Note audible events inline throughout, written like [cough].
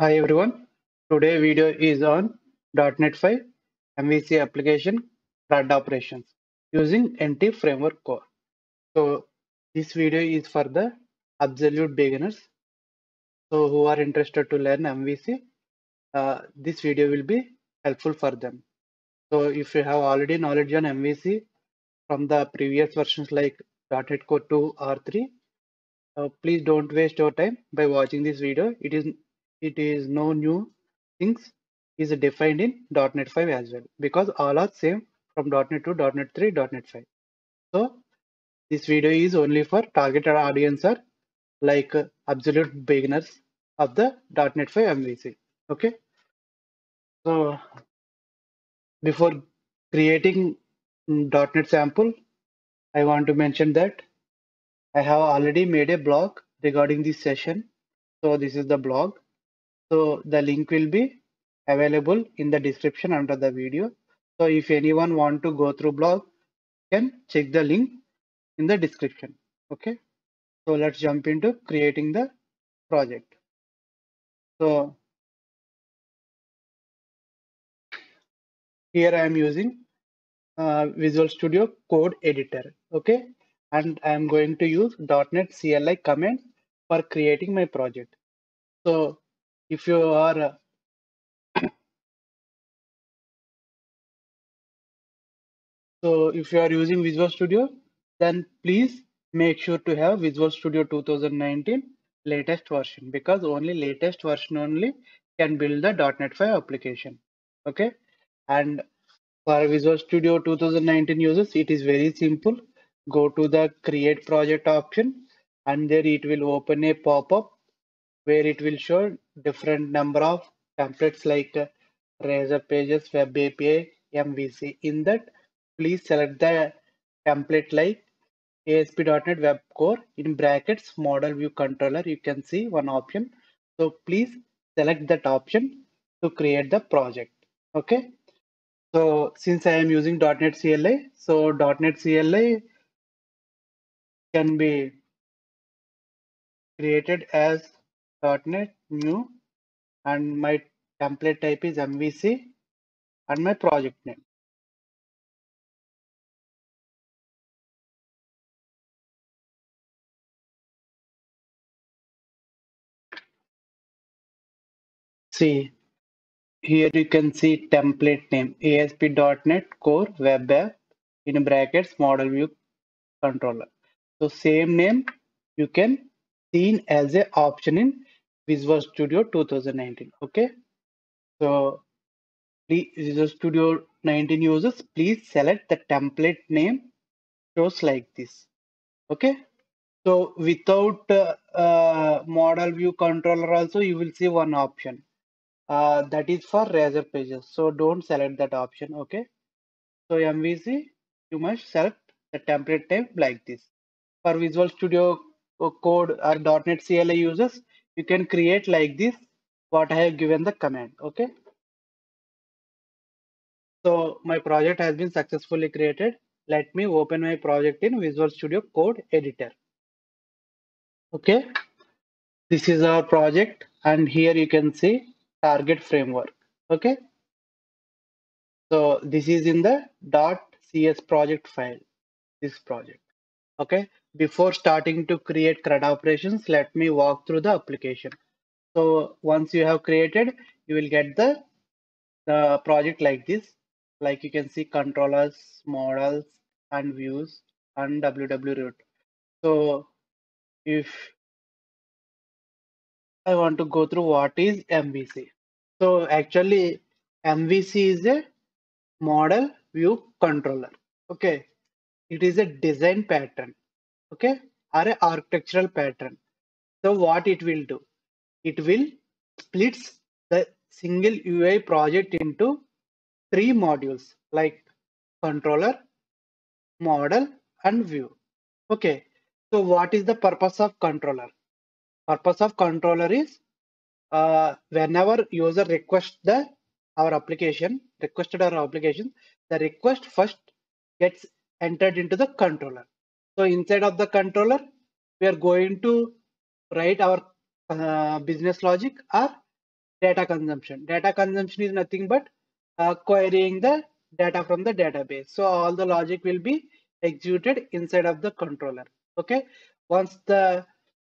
Hi everyone. Today video is on .NET 5 MVC application CRUD operations using Entity framework core. So this video is for the absolute beginners. So who are interested to learn MVC, uh, this video will be helpful for them. So if you have already knowledge on MVC from the previous versions like .NET Core 2 or 3, uh, please don't waste your time by watching this video. It is it is no new things is defined in .NET 5 as well because all are same from .NET 2, .NET 3, .NET 5. So this video is only for targeted audience are like uh, absolute beginners of the .NET 5 MVC. Okay. So before creating mm, .NET sample, I want to mention that I have already made a blog regarding this session. So this is the blog. So the link will be available in the description under the video. So if anyone want to go through blog, can check the link in the description. Okay. So let's jump into creating the project. So here I am using uh, Visual Studio Code Editor. Okay. And I am going to use .NET CLI command for creating my project. So if you are uh, so if you are using Visual Studio, then please make sure to have Visual Studio 2019 latest version because only latest version only can build the .NET 5 application. Okay, and for Visual Studio 2019 users, it is very simple. Go to the Create Project option, and there it will open a pop-up where it will show different number of templates like uh, Razor Pages, Web API, MVC. In that, please select the template like ASP.NET Web Core in brackets model view controller. You can see one option. So please select that option to create the project. Okay. So since I am using .NET CLI, so .NET CLI can be created as .NET new and my template type is MVC and my project name. See, here you can see template name ASP.NET Core Web App in brackets model view controller. So same name you can seen as a option in Visual Studio 2019. Okay. So Visual Studio 19 users, please select the template name shows like this. Okay. So without uh, uh, model view controller also you will see one option uh, that is for razor pages. So don't select that option. Okay. So MVC you must select the template type like this. For Visual Studio Code or .NET CLI users, you can create like this what I have given the command. Okay. So my project has been successfully created. Let me open my project in Visual Studio Code Editor. Okay. This is our project and here you can see target framework. Okay. So this is in the .cs project file, this project. Okay. Before starting to create CRUD operations, let me walk through the application. So once you have created, you will get the, the project like this. Like you can see controllers, models, and views, and WW root. So if I want to go through what is MVC. So actually MVC is a model view controller. Okay. It is a design pattern. Okay. Or a architectural pattern. So what it will do? It will splits the single UI project into three modules like controller, model and view. Okay. So what is the purpose of controller? Purpose of controller is uh, whenever user requests the our application requested our application, the request first gets entered into the controller. So inside of the controller, we are going to write our uh, business logic or data consumption. Data consumption is nothing but uh, querying the data from the database. So all the logic will be executed inside of the controller. Okay. Once the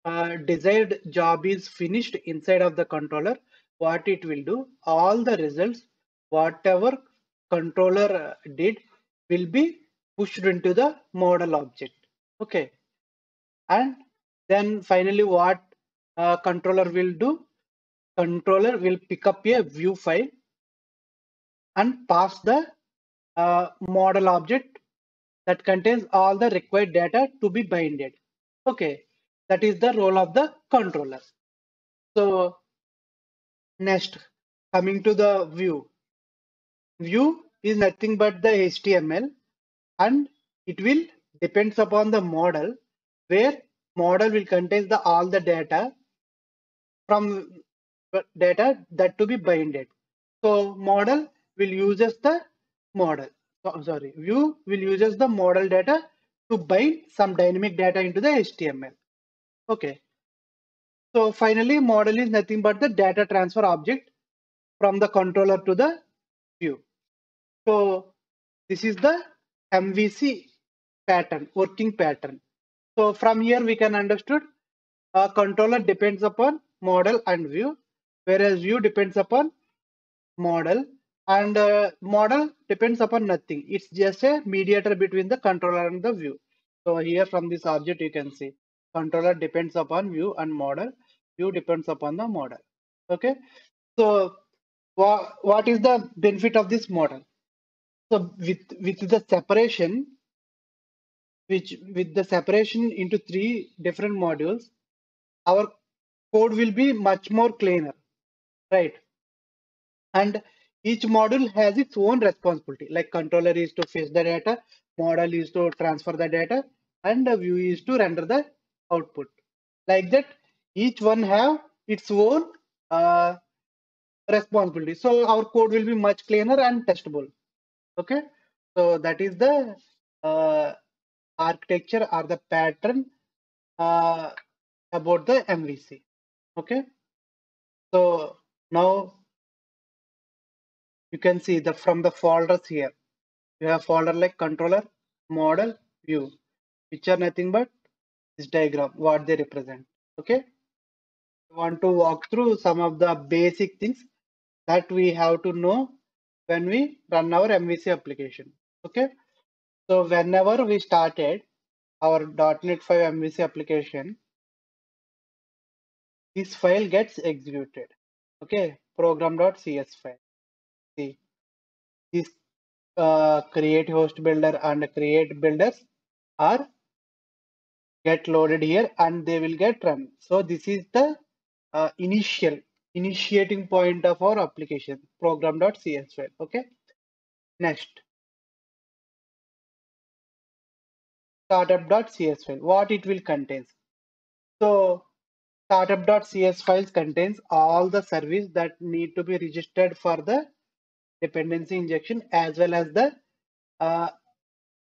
uh, desired job is finished inside of the controller, what it will do, all the results, whatever controller did will be pushed into the model object. Okay. And then finally what uh, controller will do, controller will pick up a view file and pass the uh, model object that contains all the required data to be binded. Okay, that is the role of the controller. So next, coming to the view. View is nothing but the HTML and it will depends upon the model where model will contain the all the data from data that to be binded. So model will uses the model. Oh, sorry, view will uses the model data to bind some dynamic data into the HTML. Okay. So finally, model is nothing but the data transfer object from the controller to the view. So this is the MVC pattern, working pattern. So from here we can understood a controller depends upon model and view, whereas view depends upon model and uh, model depends upon nothing. It's just a mediator between the controller and the view. So here from this object you can see controller depends upon view and model. View depends upon the model. Okay. So wha what is the benefit of this model? So with with the separation, which with the separation into three different modules, our code will be much more cleaner, right? And each module has its own responsibility. Like controller is to fetch the data, model is to transfer the data, and the view is to render the output. Like that, each one have its own uh, responsibility. So our code will be much cleaner and testable okay so that is the uh, architecture or the pattern uh, about the MVC okay? So now you can see the from the folders here. You have folder like controller model view. Which are nothing but this diagram what they represent. Okay? I want to walk through some of the basic things that we have to know when we run our MVC application. Okay. So whenever we started our .NET 5 MVC application, this file gets executed. Okay. Program.cs file. See, this uh, create host builder and create builders are get loaded here and they will get run. So this is the uh, initial initiating point of our application program.cs file okay next startup.cs file what it will contains so startup.cs files contains all the service that need to be registered for the dependency injection as well as the uh,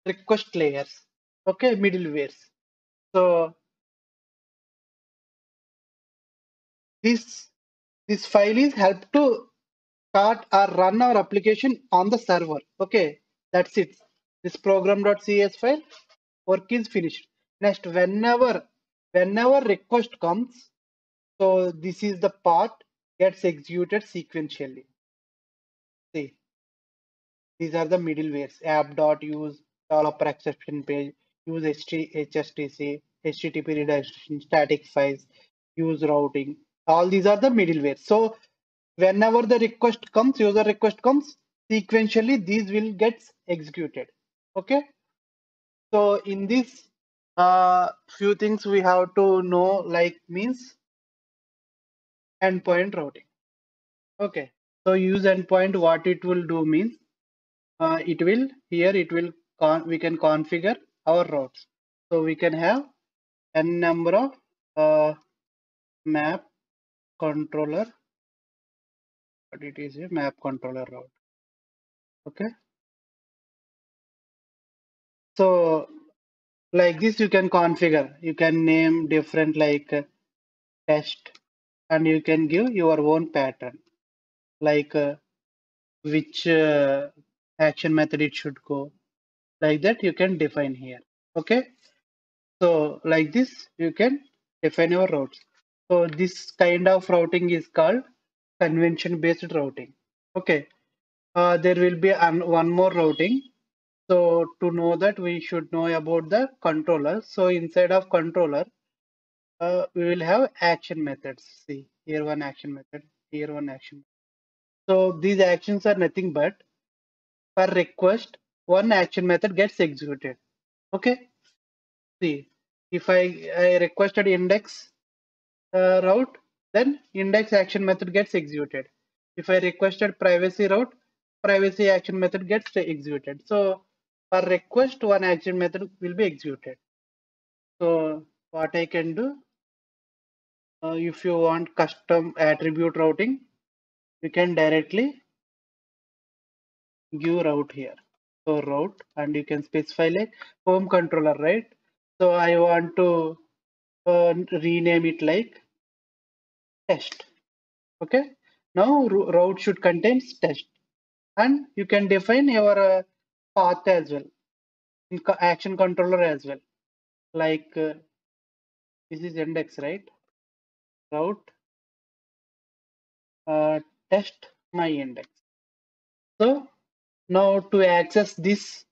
request layers okay middlewares so this this file is help to start or run our application on the server. Okay, that's it. This program.cs file work is finished. Next, whenever whenever request comes, so this is the part gets executed sequentially. See, these are the middlewares. App.use developer exception page, use HTTC, HTTP redirection, static files, use routing, all these are the middleware so whenever the request comes user request comes sequentially these will get executed. Okay so in this uh, few things we have to know like means endpoint routing. Okay. So use endpoint what it will do means uh, it will here it will we can configure our routes. So we can have n number of uh, map controller. But it is a map controller route. Okay so like this you can configure. You can name different like uh, test and you can give your own pattern. Like uh, which uh, action method it should go. Like that you can define here. Okay? So like this you can define your routes. So this kind of routing is called convention based routing. Okay? Uh, there will be an, one more routing so to know that we should know about the controller. So inside of controller uh, we will have action methods. See here one action method here one action so these actions are nothing but per request one action method gets executed. Okay? See if i, I requested index uh, route then index action method gets executed. If i requested privacy route privacy action method gets executed. So per request one action method will be executed. So what i can do uh, if you want custom attribute routing you can directly give route here. So route and you can specify like home controller right? So i want to uh, rename it like test. Okay? Now route should contain test. And you can define your uh, path as well in action controller as well. Like uh, this is index right? Route uh, test my index. So now to access this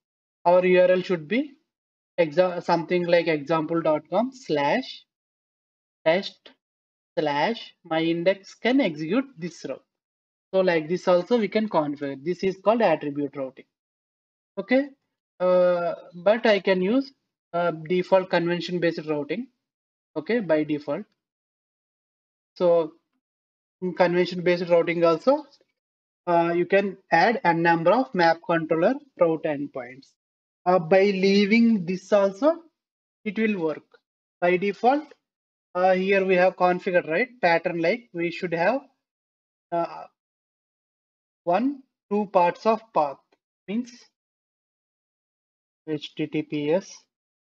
our url should be something like example.com slash test slash my index can execute this route. So like this also we can configure. This is called attribute routing okay? Uh, but i can use uh, default convention based routing okay by default. So convention based routing also uh, you can add a number of map controller route endpoints. Uh, by leaving this also it will work. By default uh, here we have configured right pattern like we should have uh, one two parts of path. Means https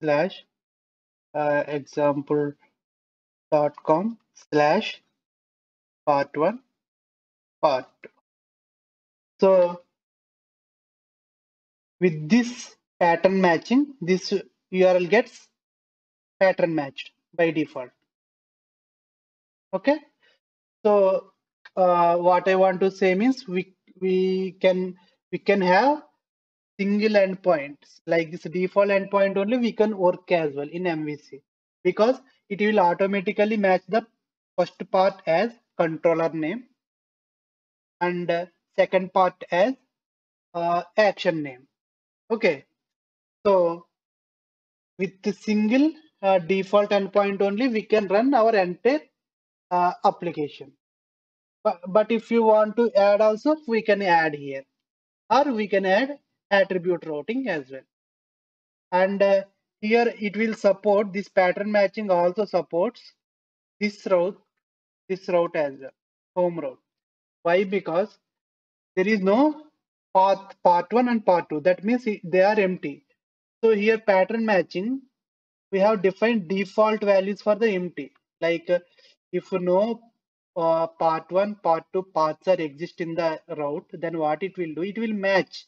slash uh, example.com slash part one part two. so with this pattern matching this url gets pattern matched by default okay so uh, what i want to say means we we can we can have single endpoints like this default endpoint only we can work as well in mvc because it will automatically match the first part as controller name and uh, second part as uh, action name. Okay. So with the single uh, default endpoint only we can run our entire uh, application. But, but if you want to add also we can add here. Or we can add attribute routing as well. And uh, here it will support this pattern matching also supports this route this route as well home route. Why? Because there is no path part one and part two. That means they are empty. So here pattern matching we have defined default values for the empty. Like uh, if know uh, part one, part two paths are exist in the route, then what it will do, it will match.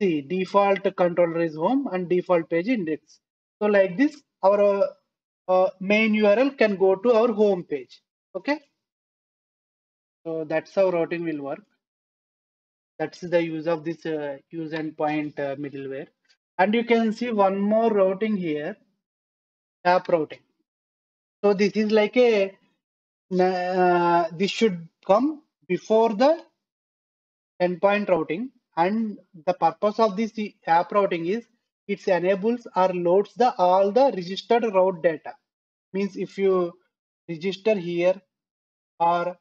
See, default controller is home and default page index. So like this, our uh, uh, main URL can go to our home page. Okay. So that's how routing will work. That's the use of this uh, use endpoint uh, middleware. And you can see one more routing here, app routing. So this is like a uh, this should come before the endpoint routing and the purpose of this app routing is it enables or loads the all the registered route data. Means if you register here or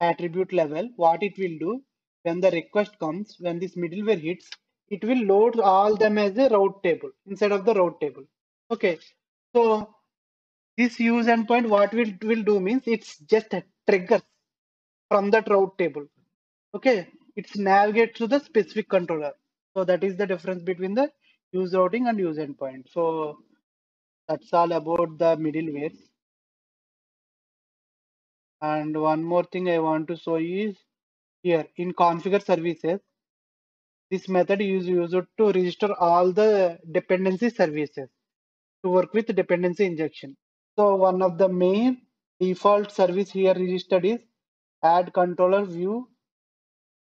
attribute level what it will do when the request comes when this middleware hits it will load all them as a route table inside of the route table. Okay so this use endpoint what will will do means it's just a trigger from that route table. Okay it's navigate to the specific controller. So that is the difference between the use routing and use endpoint. So that's all about the middleware And one more thing I want to show is here in configure services, this method is used to register all the dependency services to work with dependency injection. So one of the main default service here registered is add controller view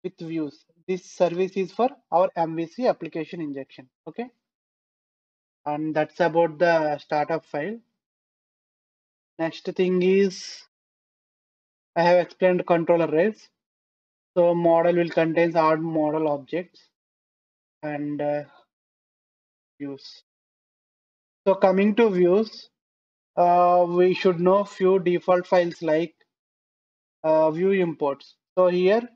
with views. This service is for our MVC application injection. Okay. And that's about the startup file. Next thing is I have explained controller rails. So model will contain all model objects and uh, views. So coming to views, uh, we should know few default files like uh, view imports. So here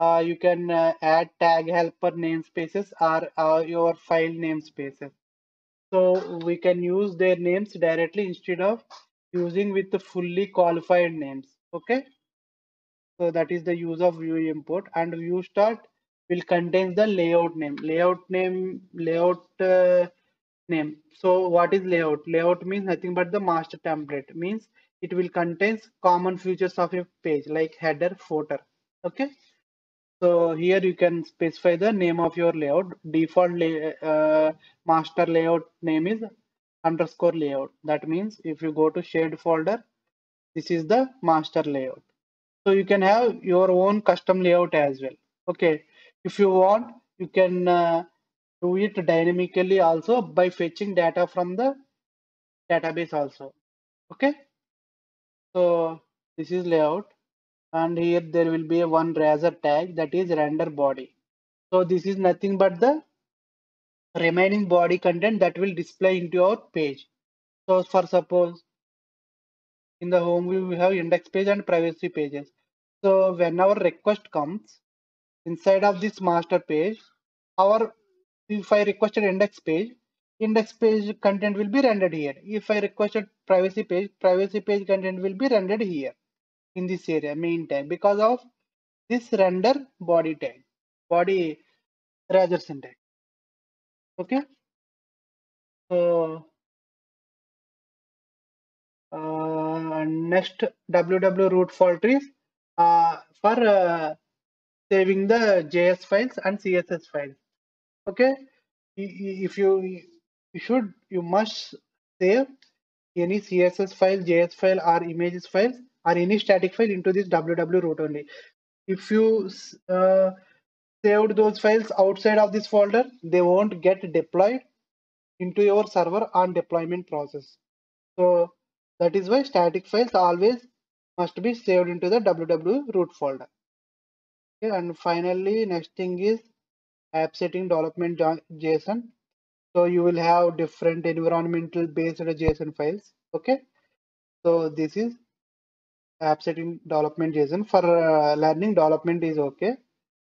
uh, you can uh, add tag helper namespaces or uh, your file namespaces. So we can use their names directly instead of using with the fully qualified names. Okay. So that is the use of view import and view start will contain the layout name. Layout name, layout uh, name. So what is layout? Layout means nothing but the master template. Means it will contains common features of a page like header, footer. Okay. So here you can specify the name of your layout. Default lay, uh, master layout name is underscore layout. That means if you go to shared folder, this is the master layout. So you can have your own custom layout as well. Okay. If you want, you can uh, do it dynamically also by fetching data from the database also. Okay. So this is layout and here there will be one razor tag that is render body. So this is nothing but the remaining body content that will display into our page. So for suppose in the home view we have index page and privacy pages. So when our request comes inside of this master page, our if I requested index page, index page content will be rendered here. If I requested privacy page, privacy page content will be rendered here in this area main tag because of this render body tag, body razor syntax. Okay. So uh, next www root fault is uh, for uh, saving the JS files and CSS files. Okay, if you you should you must save any CSS file, JS file, or images files or any static file into this www root only. If you uh, saved those files outside of this folder, they won't get deployed into your server on deployment process. So that is why static files always must be saved into the www root folder. Okay, and finally, next thing is app setting development JSON. So you will have different environmental based JSON files. Okay. So this is app setting development JSON. For uh, learning development is okay.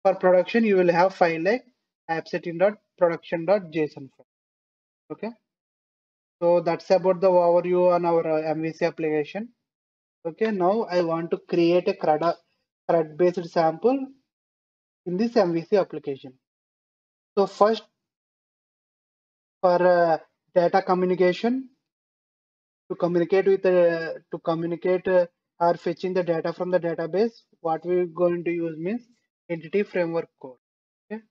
For production, you will have file like app setting dot production dot JSON file. Okay. So that's about the overview on our uh, MVC application. Okay, now I want to create a CRUD, CRUD based sample in this MVC application. So first, for uh, data communication, to communicate with uh, to communicate or fetching the data from the database, what we're going to use means entity framework core. Okay,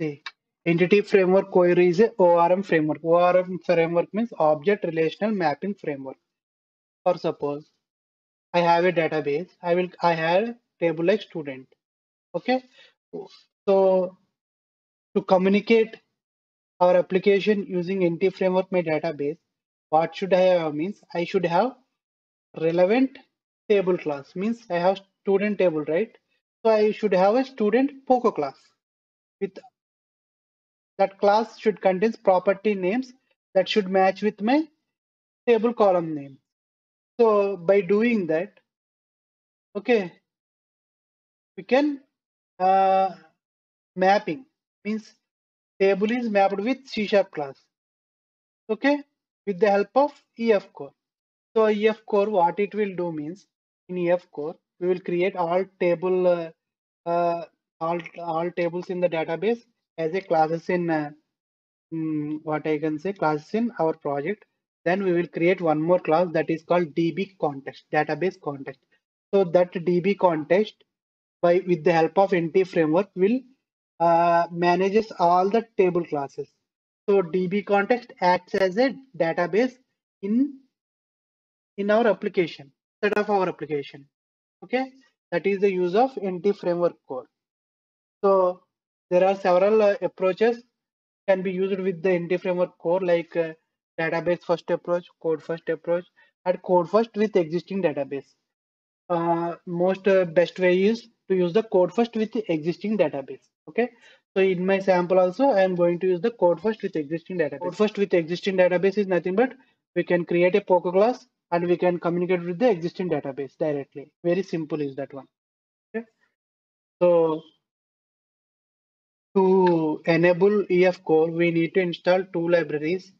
see Entity framework core is a ORM framework. ORM framework means object relational mapping framework. For suppose I have a database, I will I have table like student. Okay. So to communicate our application using entity framework my database, what should I have means I should have relevant table class means I have student table, right? So I should have a student POCO class with that class should contain property names that should match with my table column name. So by doing that, okay, we can uh, mapping means table is mapped with C sharp class. Okay, with the help of EF core. So EF core, what it will do means in EF core, we will create all table uh, uh, all all tables in the database as a classes in uh, um, what I can say classes in our project. Then we will create one more class that is called DB context, database context. So that DB context by with the help of Entity framework will uh, manages all the table classes. So DB context acts as a database in in our application, set of our application. Okay, that is the use of Entity framework core. So there are several uh, approaches can be used with the Entity framework core like uh, database first approach, code first approach, and code first with existing database. Uh, most uh, best way is to use the code first with existing database. Okay, so in my sample also I am going to use the code first with existing database. Code first with existing database is nothing but we can create a POCO class and we can communicate with the existing database directly. Very simple is that one. Okay, so to enable EF core, we need to install two libraries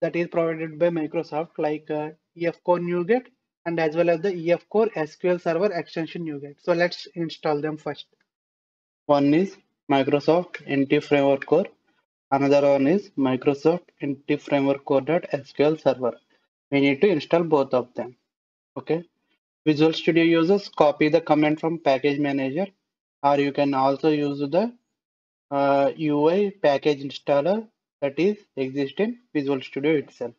that is provided by Microsoft like uh, EF core NuGet and as well as the EF core SQL Server extension NuGet. So let's install them first. One is Microsoft Entity Framework Core. Another one is Microsoft Entity Framework Core.SQL Server. We need to install both of them. Okay. Visual Studio users copy the command from package manager or you can also use the uh, UI package installer that is exist in Visual Studio itself.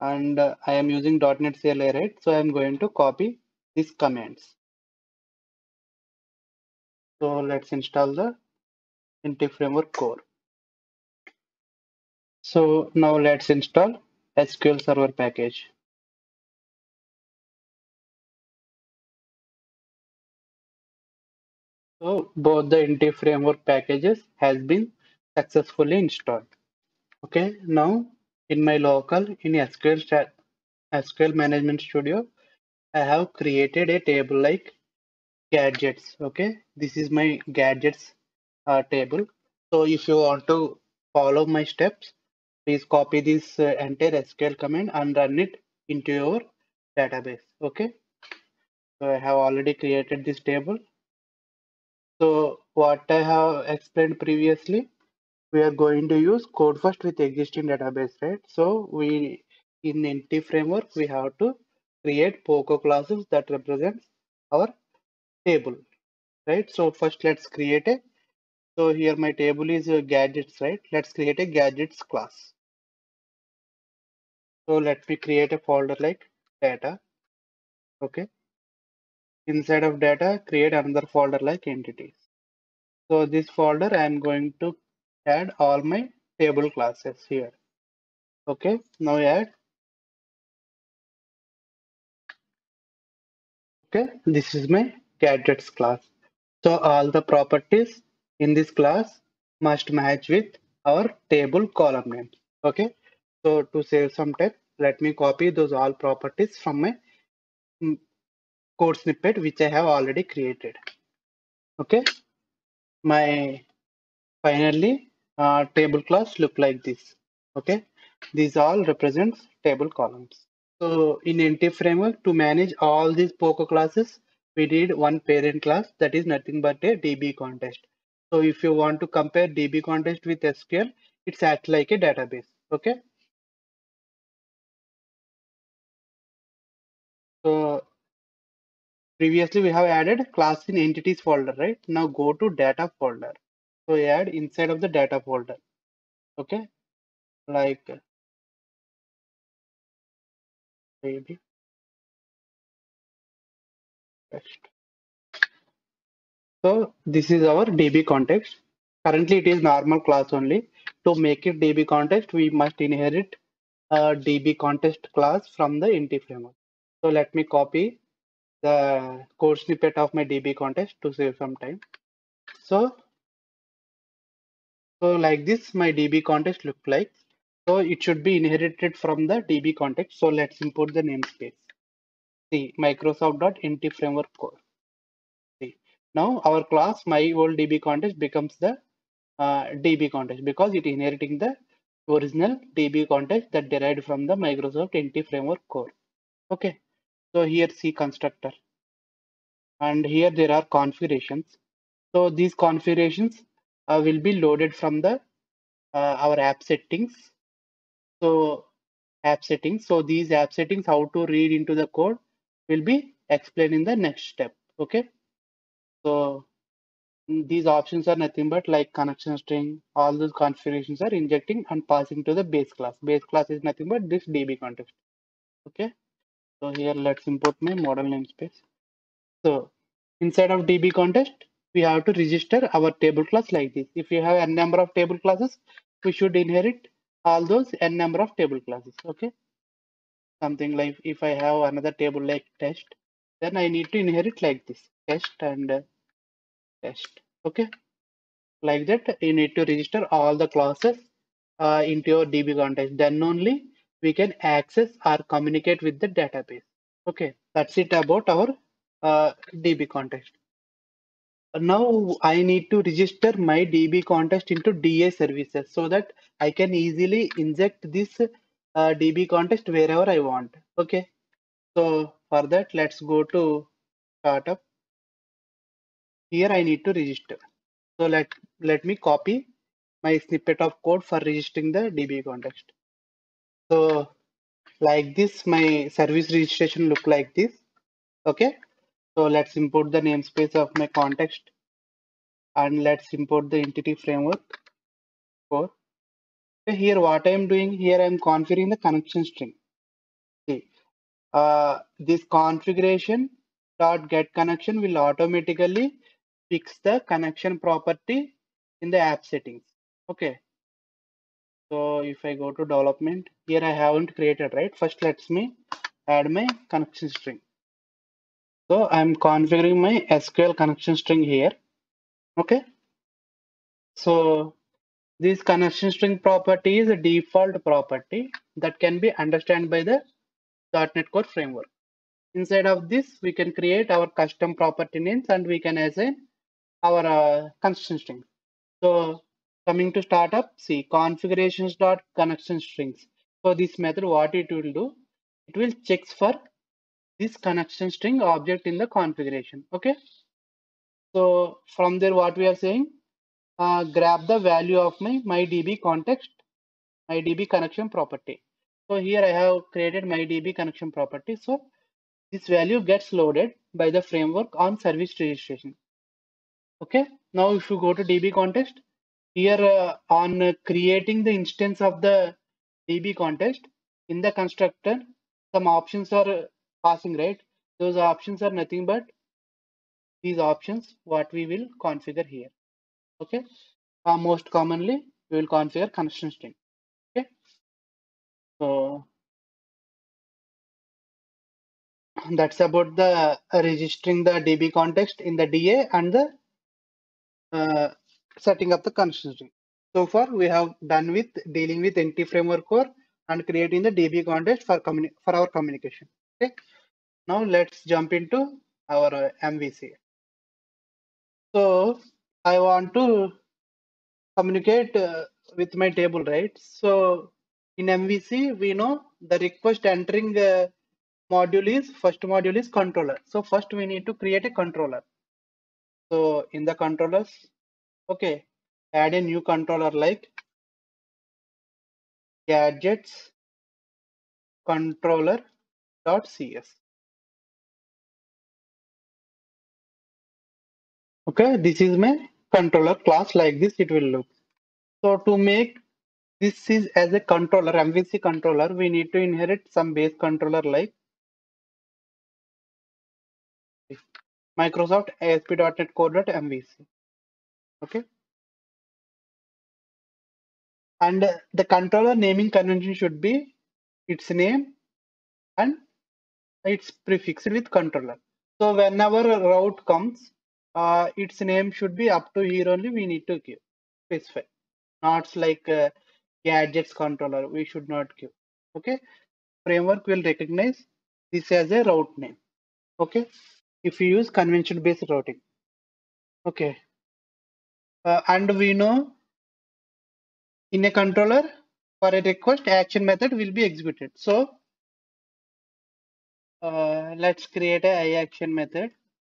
And uh, I am using .NET CLI right, so I am going to copy these commands. So let's install the Entity Framework core. So now let's install SQL Server package. So both the Entity framework packages has been successfully installed. Okay, now in my local in SQL SQL Management Studio, I have created a table like gadgets. Okay, this is my gadgets uh, table. So if you want to follow my steps, please copy this uh, entire SQL command and run it into your database. Okay, so I have already created this table so what I have explained previously, we are going to use code first with existing database, right? So we in Entity framework, we have to create POCO classes that represents our table, right? So first let's create a, so here my table is uh, gadgets, right? Let's create a gadgets class. So let me create a folder like data, okay? Inside of data, create another folder like entities. So this folder I am going to add all my table classes here. Okay, now add. Okay, this is my gadgets class. So all the properties in this class must match with our table column name. Okay, so to save some time, let me copy those all properties from my mm, code snippet which I have already created. Okay, my finally uh, table class look like this. Okay, these all represents table columns. So in Entity framework to manage all these POCO classes, we need one parent class that is nothing but a DB context. So if you want to compare DB context with SQL, it's act like a database. Okay. Previously we have added class in entities folder, right? Now go to data folder. So add inside of the data folder. Okay. Like maybe. So this is our DB context. Currently it is normal class only. To make it DB context, we must inherit a DB context class from the Entity framework. So let me copy the code snippet of my DB context to save some time. So, so like this, my DB context look like. So it should be inherited from the DB context. So let's import the namespace. See Microsoft.entity framework core. See now our class my old DB context becomes the uh, DB context because it inheriting the original DB context that derived from the Microsoft Entity framework core. Okay. So here C constructor and here there are configurations. So these configurations uh, will be loaded from the uh, our app settings. So app settings. So these app settings, how to read into the code will be explain in the next step. Okay. So these options are nothing but like connection string, all those configurations are injecting and passing to the base class. Base class is nothing but this DB context. Okay. So here let's import my model namespace. So inside of DB context, we have to register our table class like this. If you have n number of table classes, we should inherit all those n number of table classes. Okay. Something like if I have another table like test, then I need to inherit like this test and uh, test. Okay. Like that, you need to register all the classes uh, into your DB context. Then only we can access or communicate with the database. Okay. That's it about our uh, DB context. Now I need to register my DB context into DI services so that I can easily inject this uh, DB context wherever I want. Okay. So for that, let's go to startup. Here I need to register. So let, let me copy my snippet of code for registering the DB context. So like this, my service registration look like this. Okay. So let's import the namespace of my context and let's import the entity framework for here what I'm doing here I'm configuring the connection string. See, uh, this configuration dot get connection will automatically fix the connection property in the app settings. Okay. So if I go to development, here I haven't created, right? First, let's me add my connection string. So I'm configuring my SQL connection string here. Okay. So this connection string property is a default property that can be understood by the .NET Core framework. Inside of this, we can create our custom property names and we can assign our uh, connection string. So coming to startup, see configurations dot connection strings. So this method, what it will do, it will checks for this connection string object in the configuration. Okay. So from there, what we are saying, uh, grab the value of my my DB context, MyDB connection property. So here I have created my DB connection property. So this value gets loaded by the framework on service registration. Okay. Now if you go to DB context, here uh, on uh, creating the instance of the DB context in the constructor, some options are passing, right? Those options are nothing but these options what we will configure here. Okay. Uh, most commonly we will configure connection string. Okay. So that's about the uh, registering the DB context in the DI and the uh, setting up the connection. So far we have done with dealing with Entity framework core and creating the DB context for for our communication. Okay. Now let's jump into our uh, MVC. So I want to communicate uh, with my table, right? So in MVC, we know the request entering uh, module is first module is controller. So first we need to create a controller. So in the controllers, okay, add a new controller like gadgets controller.cs. Okay, this is my controller class like this it will look. So to make this is as a controller, MVC controller, we need to inherit some base controller like Microsoft ASP.NET Core.MVC. Okay. And the controller naming convention should be its name and it's prefixed with controller. So whenever a route comes, uh, its name should be up to here only we need to give specify. Not like uh, gadgets controller we should not give. Okay? Framework will recognize this as a route name. Okay? If you use convention based routing. Okay uh, and we know in a controller for a request action method will be executed so uh, let's create a action method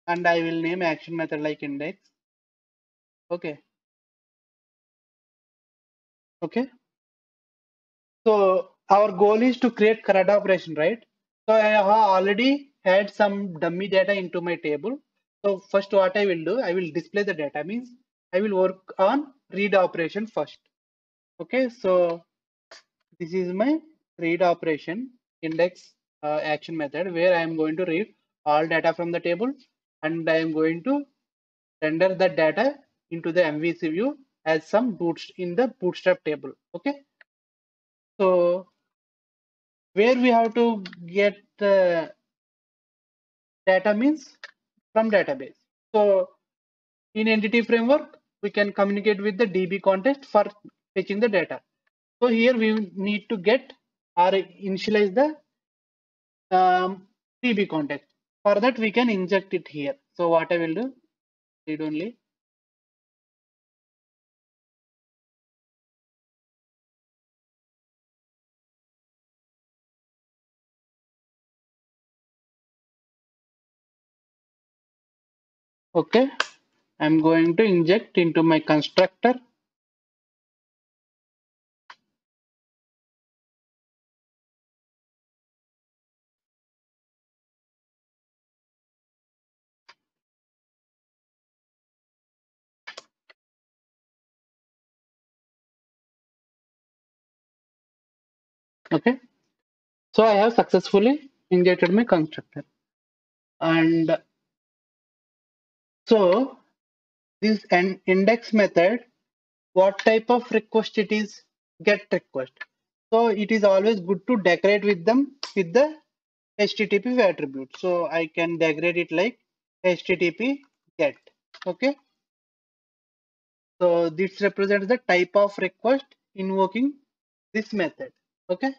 and I will name action method like index. Okay. Okay. So our goal is to create CRUD operation, right? So I have already had some dummy data into my table. So first what I will do, I will display the data means I will work on read operation first. Okay, so this is my read operation index uh, action method where I am going to read all data from the table and I am going to render the data into the MVC view as some boots in the bootstrap table. Okay, so where we have to get the data means from database. So in entity framework, we can communicate with the DB context for fetching the data. So here we need to get or initialize the um, DB context. For that we can inject it here. So what I will do, read only. Okay, I'm going to inject into my constructor. Okay. So i have successfully injected my constructor. And so this an index method what type of request it is get request. So it is always good to decorate with them with the http attribute. So i can decorate it like http get okay? So this represents the type of request invoking this method okay?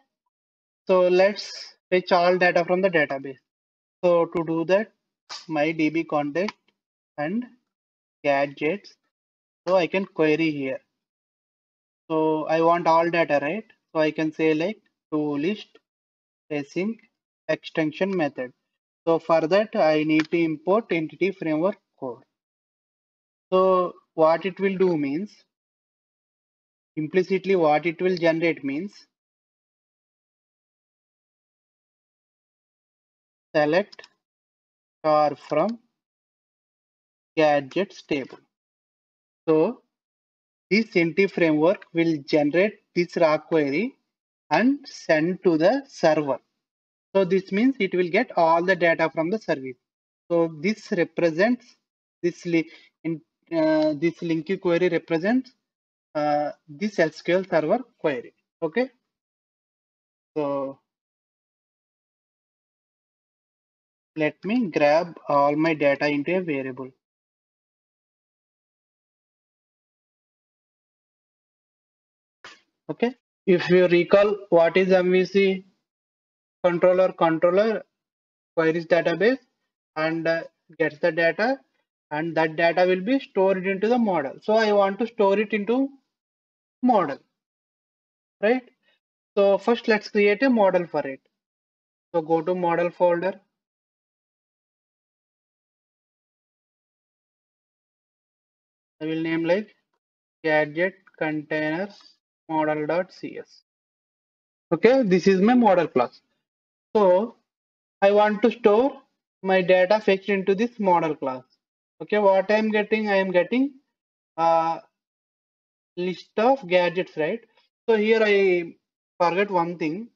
So let's fetch all data from the database. So to do that my db context and gadgets. So i can query here. So i want all data right? So i can say like to list async extension method. So for that i need to import entity framework core so what it will do means implicitly what it will generate means select star from gadgets table. So this entity framework will generate this raw query and send to the server. So this means it will get all the data from the service. So this represents this in uh, this LINQ query represents uh, this SQL server query. Okay. So let me grab all my data into a variable. Okay. If you recall what is MVC controller, controller queries database and uh, gets the data and that data will be stored into the model. So I want to store it into model, right? So first let's create a model for it. So go to model folder. I will name like gadget containers model.cs. Okay, this is my model class. So I want to store my data fetched into this model class. Okay, what I'm getting, I am getting a list of gadgets, right? So here I forget one thing.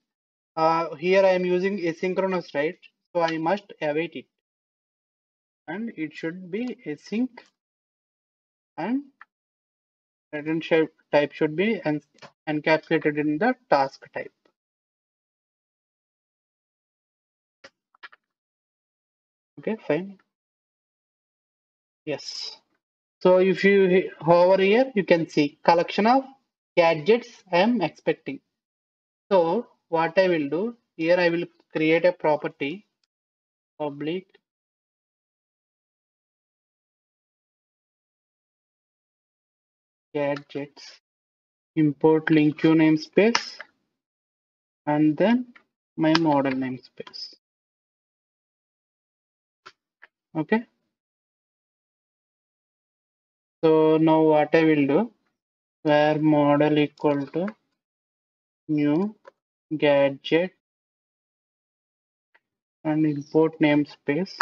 Uh, here I am using asynchronous, right? So I must await it. And it should be async and return type should be encapsulated in the task type. Okay, fine. Yes. So if you hover here, you can see collection of gadgets I am expecting. So what I will do here, I will create a property public gadgets import LINQ namespace and then my model namespace. Okay? So now what I will do where model equal to new gadget and import namespace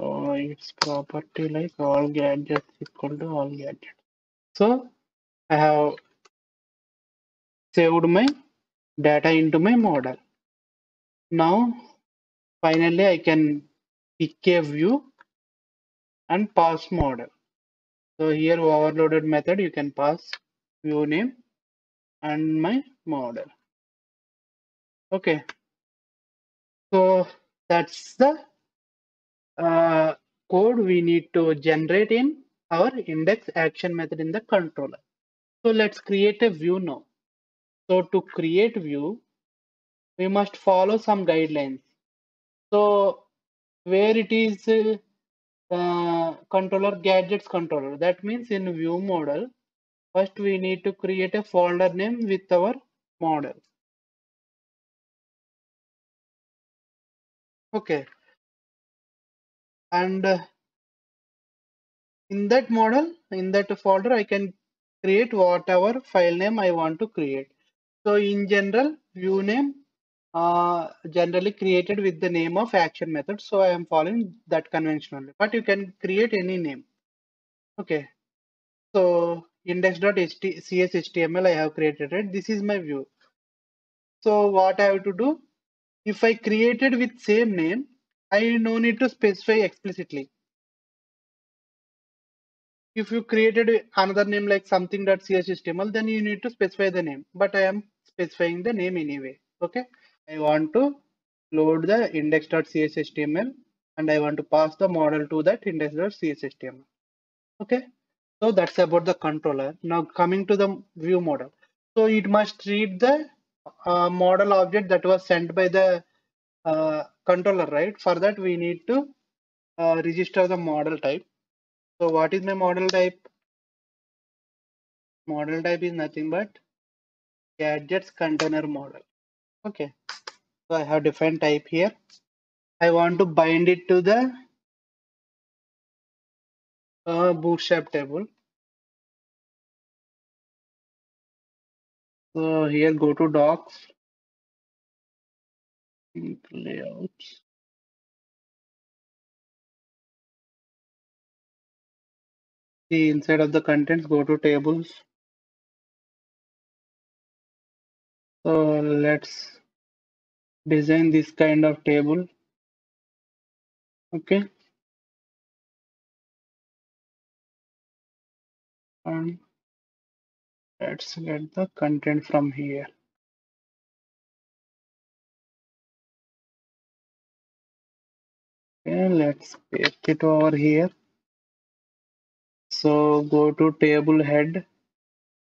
so its property like all gadgets equal to all gadgets. So i have saved my data into my model. Now finally i can pick a view and pass model. So here overloaded method you can pass view name and my model. Okay. So that's the uh, code we need to generate in our index action method in the controller. So let's create a view now. So to create view, we must follow some guidelines. So where it is uh, controller gadgets controller, that means in view model, first we need to create a folder name with our model. Okay. And uh, in that model, in that folder, I can create whatever file name I want to create. So in general, view name uh, generally created with the name of action method. So I am following that convention only, but you can create any name. Okay. So index.cshtml I have created it. This is my view. So what I have to do, if I created with same name, no need to specify explicitly if you created another name like something.cshtml, then you need to specify the name. But I am specifying the name anyway. Okay. I want to load the index.cshtml and I want to pass the model to that index.cshtml. Okay. So that's about the controller. Now coming to the view model. So it must read the uh, model object that was sent by the uh, controller, right? For that we need to uh, register the model type. So what is my model type? Model type is nothing but gadgets container model. Okay. So I have defined type here. I want to bind it to the uh, bootstrap table. So here go to docs, layouts. See inside of the contents, go to tables. So let's design this kind of table. Okay. And let's get the content from here. Okay, let's paste it over here. So go to table head.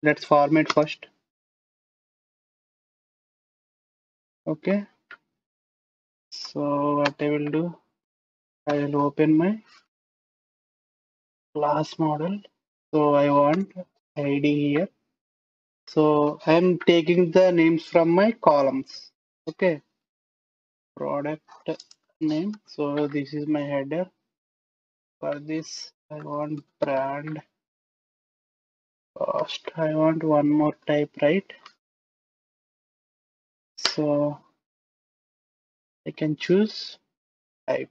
Let's format first. Okay. So what I will do, I will open my class model. So I want ID here. So I am taking the names from my columns. Okay. Product name. So this is my header. For this, I want brand cost. I want one more type, right? So I can choose type.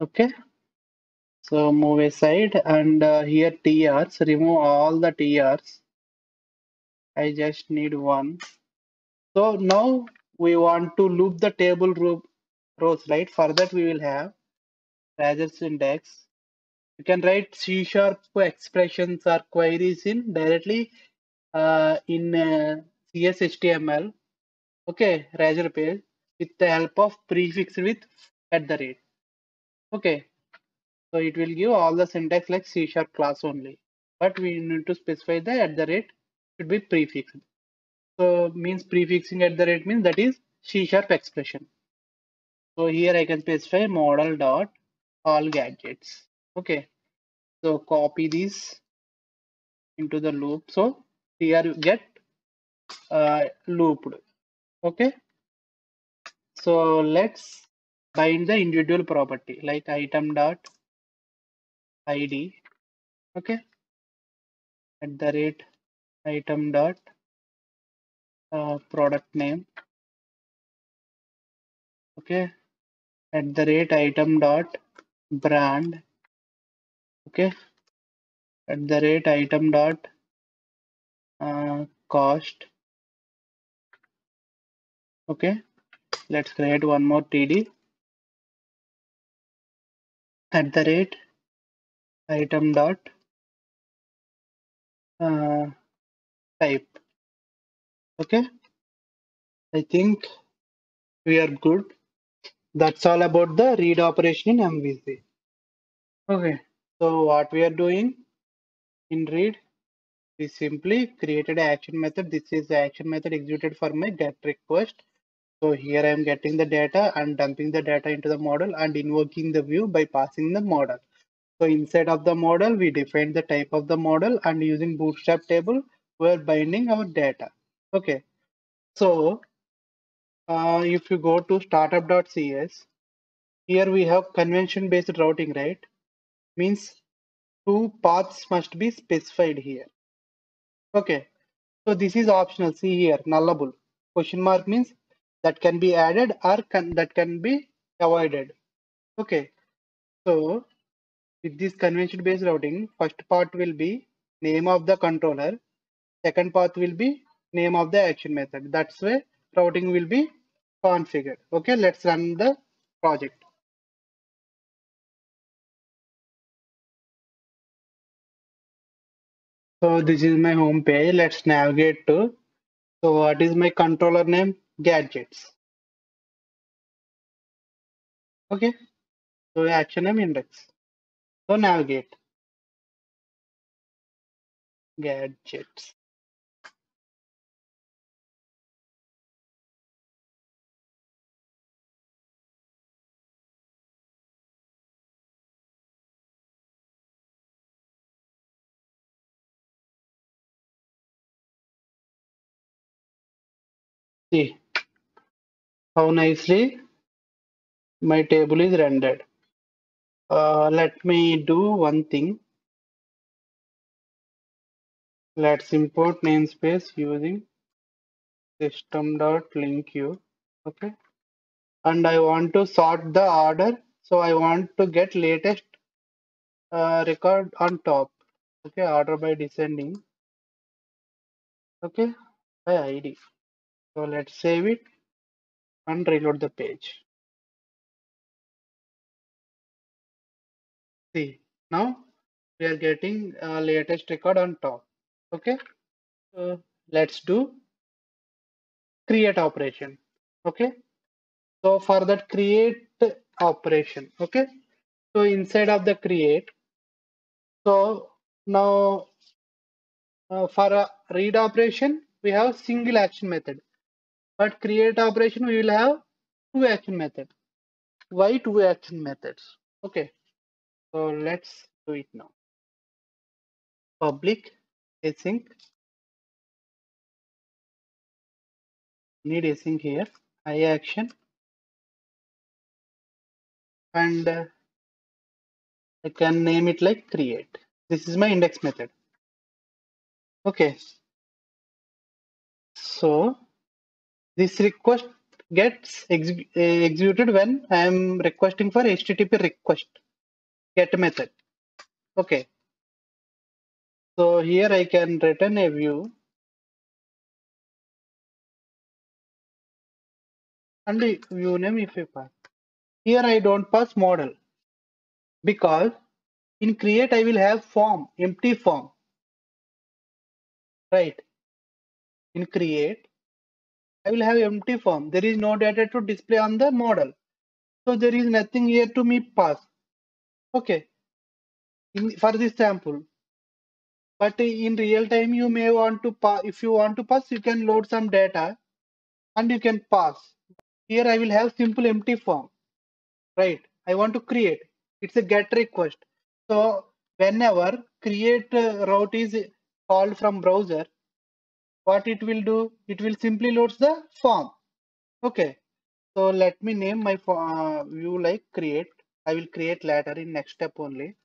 Okay. So move aside and uh, here TRs, remove all the TRs. I just need one. So now we want to loop the table rows, right? For that we will have Razor index. You can write C sharp expressions or queries in directly uh, in uh, CSHTML. Okay, Razor page with the help of prefix with at the rate. Okay, so it will give all the syntax like C sharp class only, but we need to specify the at the rate should be prefixed. So means prefixing at the rate means that is C sharp expression. So here I can specify model dot all gadgets. Okay, so copy this into the loop. So here you get uh, looped. Okay, so let's bind the individual property like item dot id okay at the rate item dot uh, product name okay at the rate item dot brand okay? At the rate item dot uh, cost okay? Let's create one more td at the rate item dot uh, type okay? I think we are good that's all about the read operation in mvc okay. So what we are doing in read we simply created an action method. This is the action method executed for my get request. So here i am getting the data and dumping the data into the model and invoking the view by passing the model. So inside of the model we define the type of the model and using bootstrap table we're binding our data. Okay. So uh, if you go to startup.cs here we have convention based routing right? Means two paths must be specified here. Okay so this is optional. See here nullable question mark means that can be added or can, that can be avoided. Okay so with this convention based routing first part will be name of the controller. Second path will be name of the action method. That's why routing will be configured okay let's run the project. So this is my home page. Let's navigate to so what is my controller name? Gadgets. Okay so action name index. So navigate. Gadgets see. How nicely my table is rendered. Uh, let me do one thing. Let's import namespace using system.Linq okay? And I want to sort the order so I want to get latest uh, record on top okay? Order by descending okay? By ID so let's save it and reload the page. See now we are getting uh, latest record on top okay? So let's do create operation okay? So for that create operation okay? So inside of the create so now uh, for a read operation we have single action method but create operation we will have two action method why two action methods? Okay. So let's do it now. Public async. Need async here. I action. And uh, I can name it like create. This is my index method. Okay. So this request gets ex eh, executed when I am requesting for HTTP request get method. Okay. So here I can return a view and the view name if I pass. Here I don't pass model because in create I will have form empty form right in create I will have empty form. There is no data to display on the model. So there is nothing here to me pass. Okay. In, for this sample. But in real time you may want to pass if you want to pass you can load some data and you can pass. Here I will have simple empty form. Right. I want to create. It's a get request. So whenever create uh, route is called from browser what it will do? It will simply loads the form. Okay. So let me name my uh, view like create. I will create later in next step only.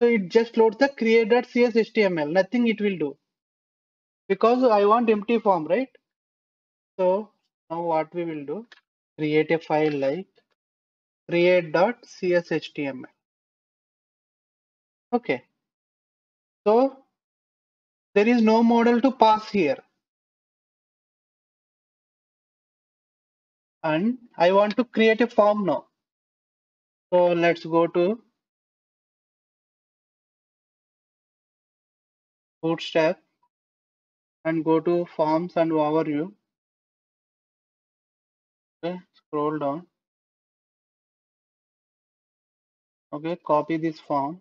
So it just loads the create.cs HTML nothing it will do. Because I want empty form right? So now what we will do? Create a file like create.cshtml. Okay. So there is no model to pass here. And I want to create a form now. So let's go to Bootstrap and go to forms and overview. Okay, scroll down. Okay, copy this form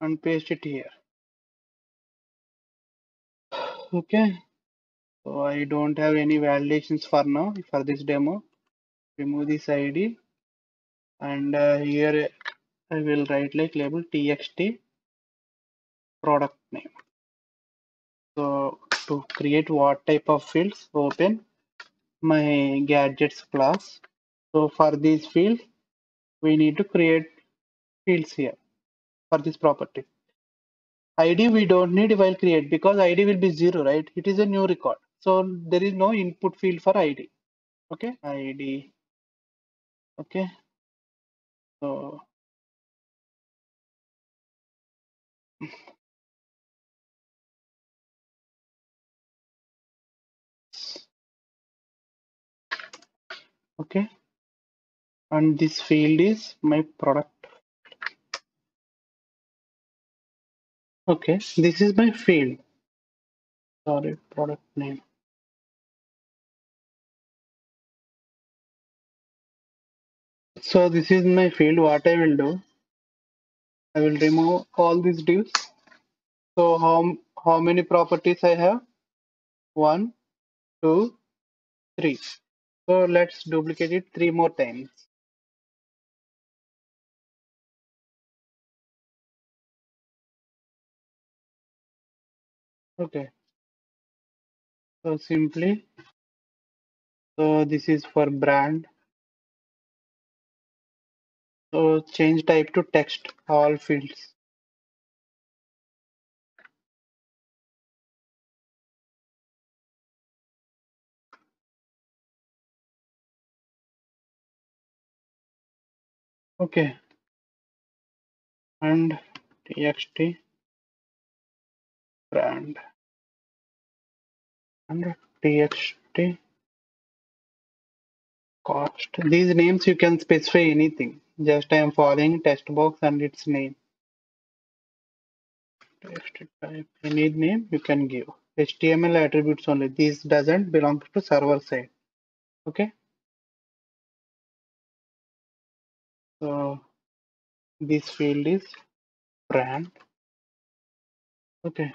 and paste it here. Okay, so I don't have any validations for now for this demo. Remove this ID and uh, here I will write like label txt product name. So to create what type of fields, open my gadgets class. So for these fields, we need to create fields here for this property. ID we don't need while create because ID will be zero, right? It is a new record. So there is no input field for ID. Okay, ID. Okay, so okay, and this field is my product. Okay, this is my field. Sorry, product name. So this is my field. What I will do, I will remove all these divs. So how how many properties I have? One, two, three. So let's duplicate it three more times. Okay. So simply, so this is for brand. So change type to text all fields. Okay. And txt brand and txt cost. These names you can specify anything. Just I am following text box and its name. Text type any name you can give. HTML attributes only. This doesn't belong to server side. Okay. So this field is brand. Okay.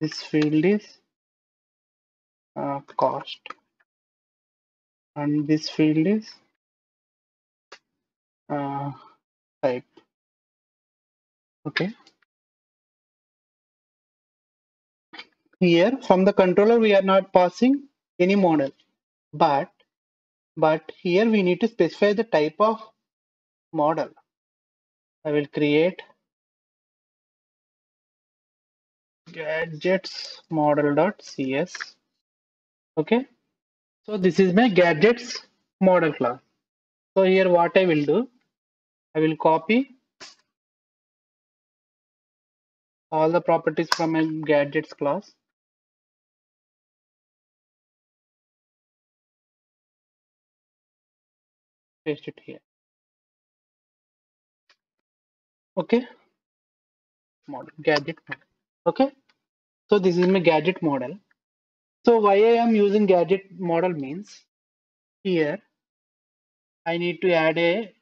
This field is uh, cost and this field is uh, type. Okay. Here from the controller we are not passing any model, but but here we need to specify the type of model. I will create gadgets model.cs. Okay. So this is my gadgets model class. So here what I will do, I will copy all the properties from my gadgets class. Paste it here. Okay. Model gadget model. Okay. So this is my gadget model. So why I am using gadget model means here I need to add a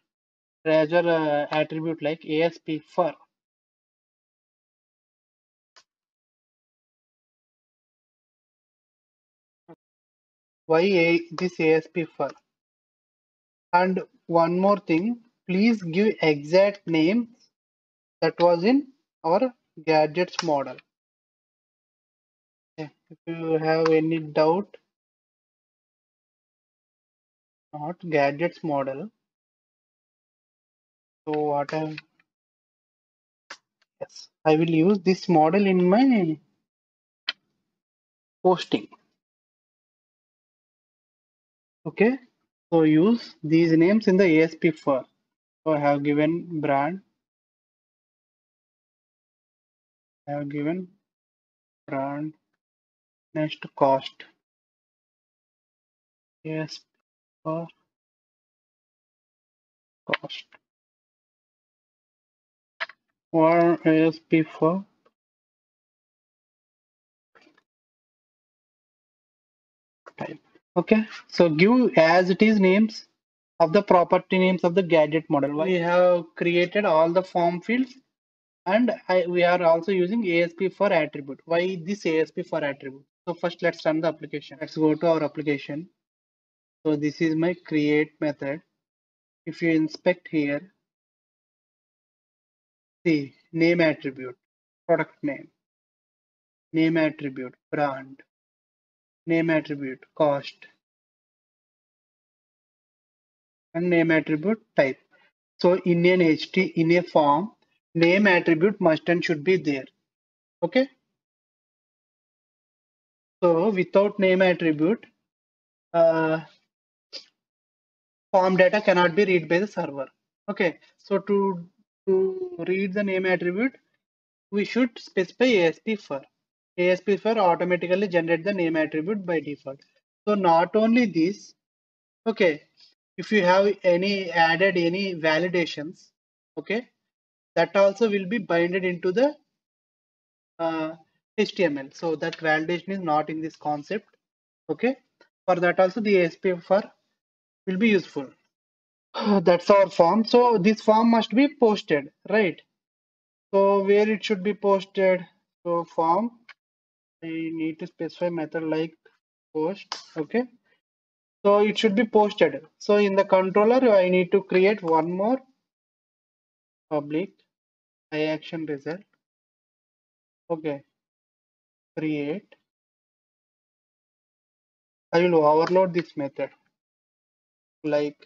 treasure uh, attribute like ASP for. Why a, this ASP for? And one more thing, please give exact name that was in our gadgets model. If you have any doubt, not gadgets model. So what I yes, I will use this model in my posting. Okay, So use these names in the ASP for. So I have given brand. I have given brand. Next cost. ASP for cost. Or ASP for type. Okay. So give as it is names of the property names of the gadget model. We have created all the form fields and I, we are also using ASP for attribute. Why this ASP for attribute? So first let's run the application. Let's go to our application. So this is my create method. If you inspect here, see name attribute, product name, name attribute, brand, name attribute, cost, and name attribute type. So in an HT, in a form, name attribute must and should be there. Okay. So without name attribute, uh, form data cannot be read by the server. Okay. So to to read the name attribute, we should specify ASP for. ASP for automatically generate the name attribute by default. So not only this, okay, if you have any added any validations, okay, that also will be binded into the uh, HTML. So that validation is not in this concept. Okay. For that also the ASP for will be useful. [sighs] That's our form. So this form must be posted, right? So where it should be posted? So form, I need to specify method like post. Okay. So it should be posted. So in the controller, I need to create one more public I action result. Okay. Create. I will overload this method like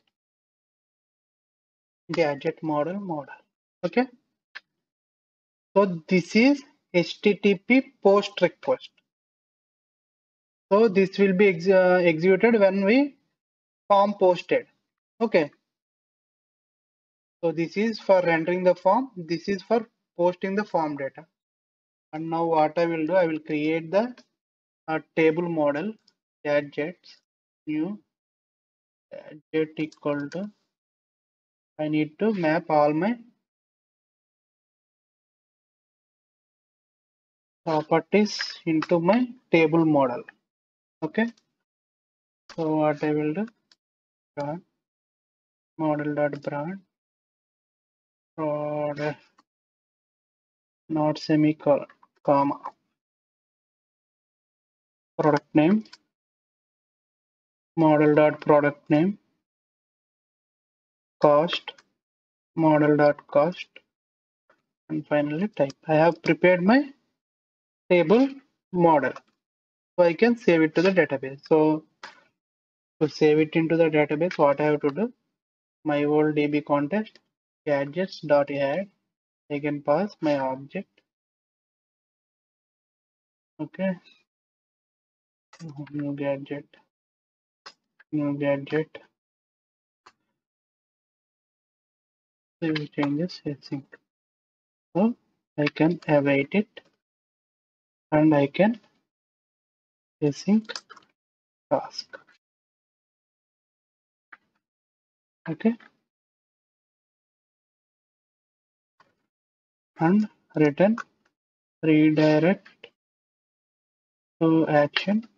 gadget model model. Okay. So this is HTTP post request. So this will be ex uh, executed when we form posted. Okay. So this is for rendering the form. This is for posting the form data. And now what I will do, I will create the uh, table model gadgets new gadget equal to I need to map all my properties into my table model. Okay. So what I will do, brand model dot brand product not semicolon comma. Product name. Model dot product name cost model dot cost and finally type. I have prepared my table model. So i can save it to the database. So to save it into the database what i have to do? My old db context gadgets dot add i can pass my object. Okay. New gadget. New gadget save changes async so i can await it. And i can async task. Okay. And return redirect to action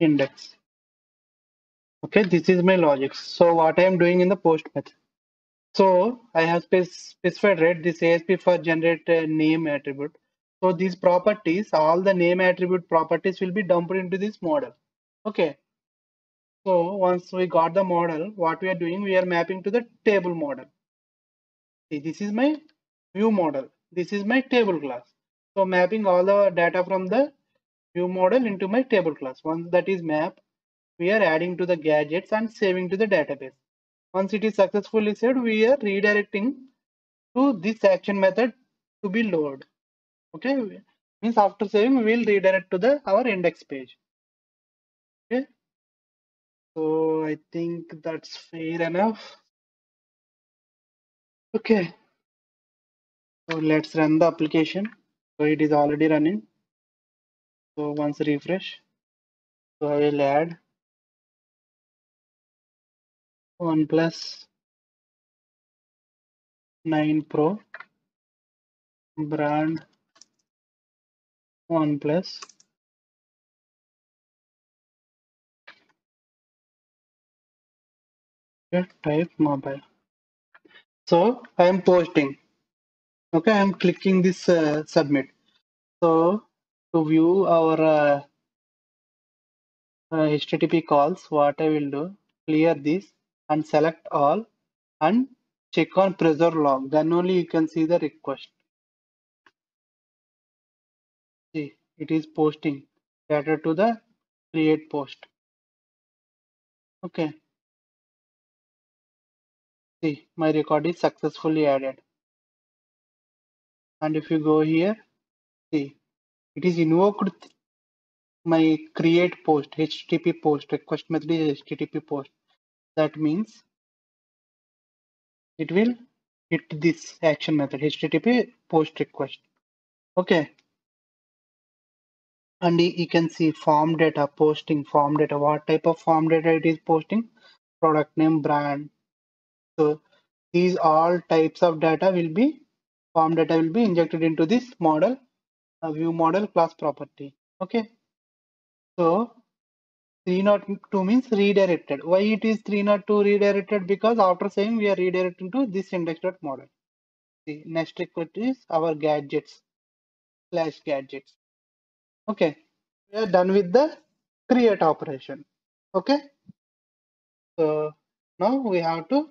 index. Okay this is my logic. So what i am doing in the post method so i have specified right this asp for generate name attribute. So these properties all the name attribute properties will be dumped into this model. Okay. So once we got the model what we are doing we are mapping to the table model. See this is my view model. This is my table class. So mapping all the data from the view model into my table class. Once that is mapped, we are adding to the gadgets and saving to the database. Once it is successfully saved, we are redirecting to this action method to be load. Okay, means after saving, we will redirect to the our index page. Okay, So I think that's fair enough. Okay, so let's run the application. So it is already running. So once refresh, so I will add OnePlus 9 Pro brand OnePlus. Type mobile. So I am posting. Okay, I am clicking this uh, submit. So to view our uh, uh, HTTP calls, what I will do, clear this and select all and check on preserve log. Then only you can see the request. See, it is posting data to the create post. Okay. See, my record is successfully added. And if you go here, see, it is invoked my create post, HTTP post, request method is HTTP post. That means it will hit this action method, HTTP post request. Okay. And you can see form data posting, form data, what type of form data it is posting, product name, brand. So these all types of data will be, form data will be injected into this model, uh, view model class property. Okay. So 302 means redirected. Why it is 302 redirected? Because after saying we are redirecting to this index.model. The next request is our gadgets slash gadgets. Okay, we are done with the create operation. Okay, so now we have to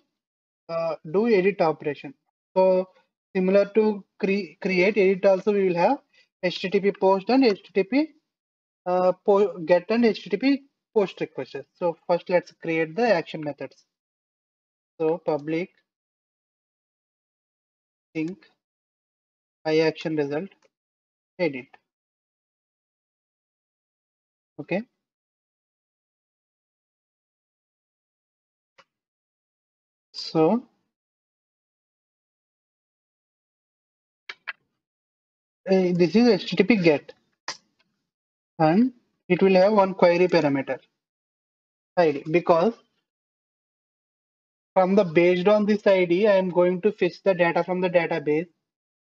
uh, do edit operation. So similar to cre create edit also we will have HTTP post and HTTP uh, get and HTTP post requests. So first let's create the action methods. So public sync i action result edit. Okay. So uh, this is HTTP get and it will have one query parameter ID because from the based on this ID I am going to fetch the data from the database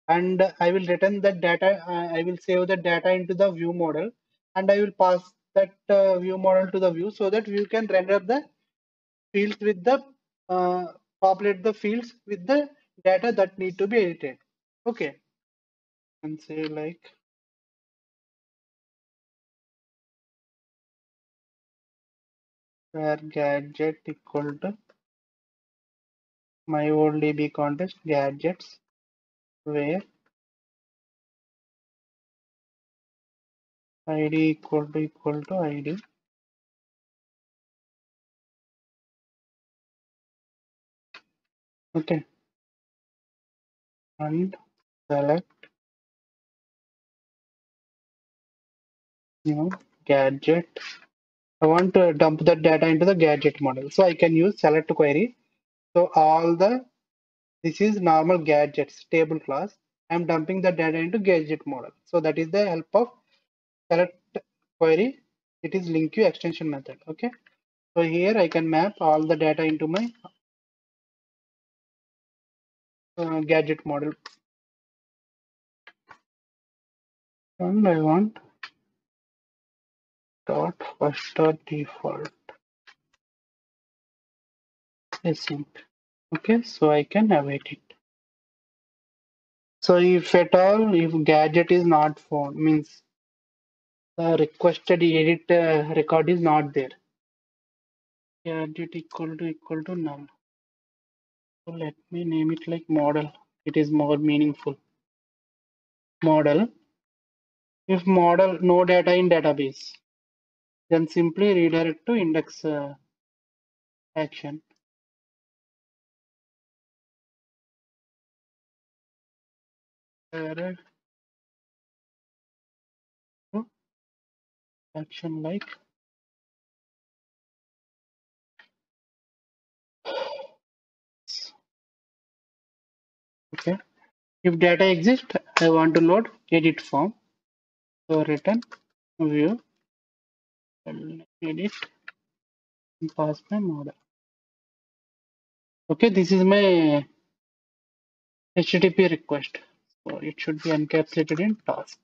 and I will return that data uh, I will save the data into the view model and I will pass that uh, view model to the view so that view can render the fields with the uh, populate the fields with the data that need to be edited. Okay. And say like where gadget equal to my old db context gadgets where id equal to equal to id okay. And select new gadget I want to dump that data into the gadget model. So I can use select query. So all the this is normal gadgets table class. I'm dumping the data into gadget model. So that is the help of select query. It is LINQ extension method okay? So here I can map all the data into my uh, gadget model. And I want dot first dot default. Async okay so I can await it. So if at all if gadget is not found means the requested edit uh, record is not there. Gadget equal to equal to null. So let me name it like model. It is more meaningful. Model. If model no data in database then simply redirect to index uh, action. Action like okay. If data exists i want to load edit form. So return view edit and pass my model. Okay, this is my HTTP request. So it should be encapsulated in task.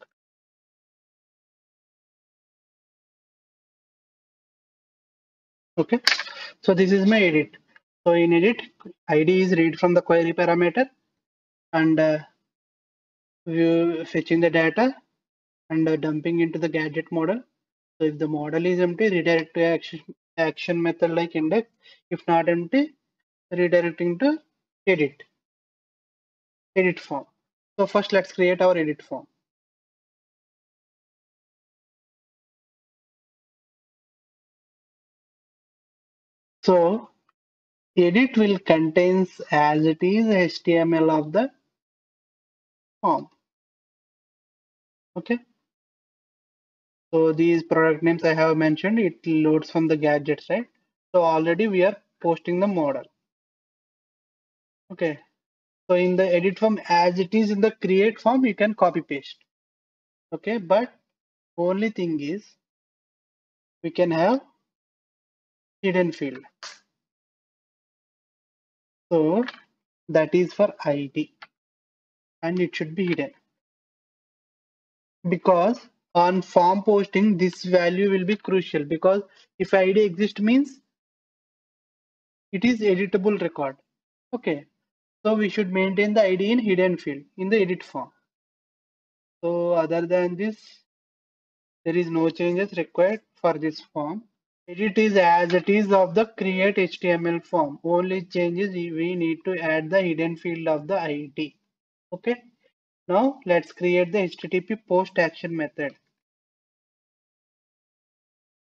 Okay, so this is my edit. So in edit, ID is read from the query parameter and uh, fetching the data and uh, dumping into the gadget model. If the model is empty, redirect to action, action method like index. If not empty, redirecting to edit, edit form. So first let's create our edit form. So edit will contains as it is HTML of the form. Okay. So these product names I have mentioned, it loads from the gadgets, right? So already we are posting the model. Okay. So in the edit form as it is in the create form, you can copy paste. Okay. But only thing is we can have hidden field. So that is for ID and it should be hidden because on form posting this value will be crucial because if id exists means it is editable record. Okay. So we should maintain the id in hidden field in the edit form. So other than this there is no changes required for this form. Edit is as it is of the create html form. Only changes we need to add the hidden field of the id okay. Now let's create the HTTP post action method.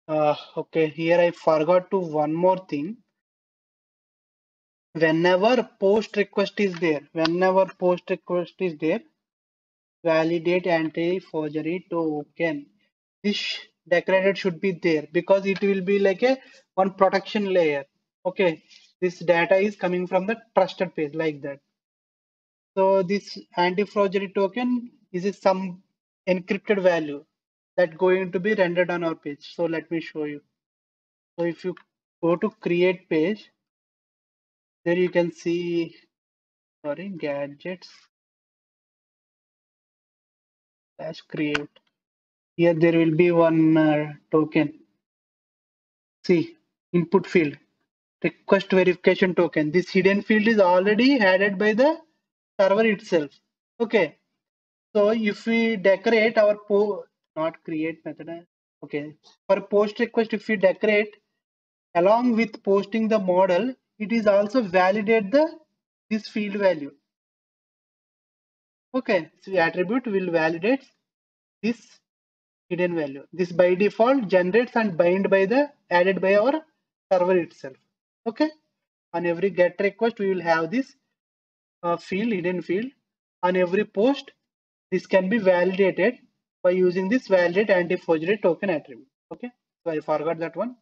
Uh, okay, here I forgot to one more thing. Whenever post request is there, whenever post request is there, validate anti-forgery token. This decorated should be there because it will be like a one protection layer. Okay, this data is coming from the trusted page like that. So this anti-forgery token is some encrypted value that going to be rendered on our page. So let me show you. So if you go to create page, there you can see, sorry, gadgets dash create. Here there will be one uh, token. See, input field, request verification token. This hidden field is already added by the server itself. Okay. So if we decorate our not create method. Okay. For post request, if we decorate along with posting the model, it is also validate the this field value. Okay. So attribute will validate this hidden value. This by default generates and bind by the added by our server itself. Okay. On every get request, we will have this uh, field, hidden field. On every post, this can be validated by using this validate anti-forgery token attribute. Okay, so I forgot that one.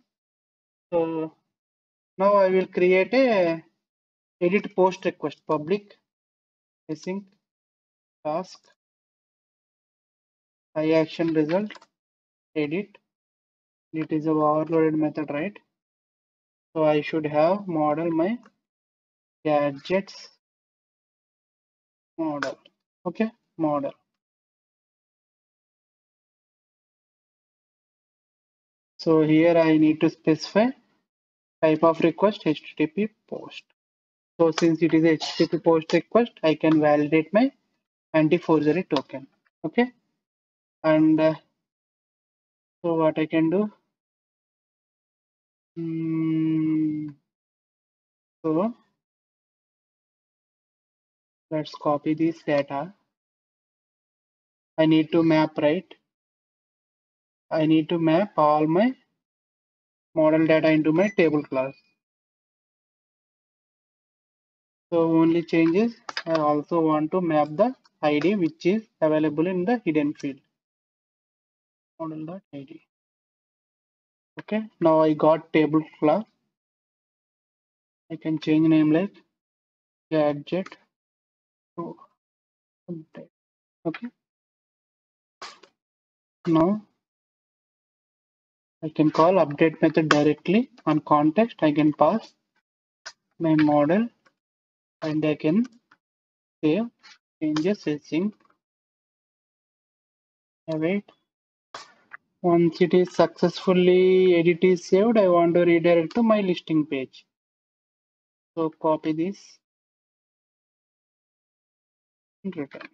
So now I will create a edit post request public async task I action result edit. It is a overloaded method, right? So I should have model my gadgets model. Okay, model. So here I need to specify type of request HTTP post. So since it is HTTP post request, I can validate my anti-forgery token. Okay. And uh, so what I can do. Mm, so let's copy this data. I need to map right I need to map all my model data into my table class. So only changes I also want to map the ID which is available in the hidden field. Model.id. Okay, now I got table class. I can change name like gadget update. Okay. Now I can call update method directly on context. I can pass my model and I can save changes using await. Once it is successfully edit is saved, I want to redirect to my listing page. So copy this and return.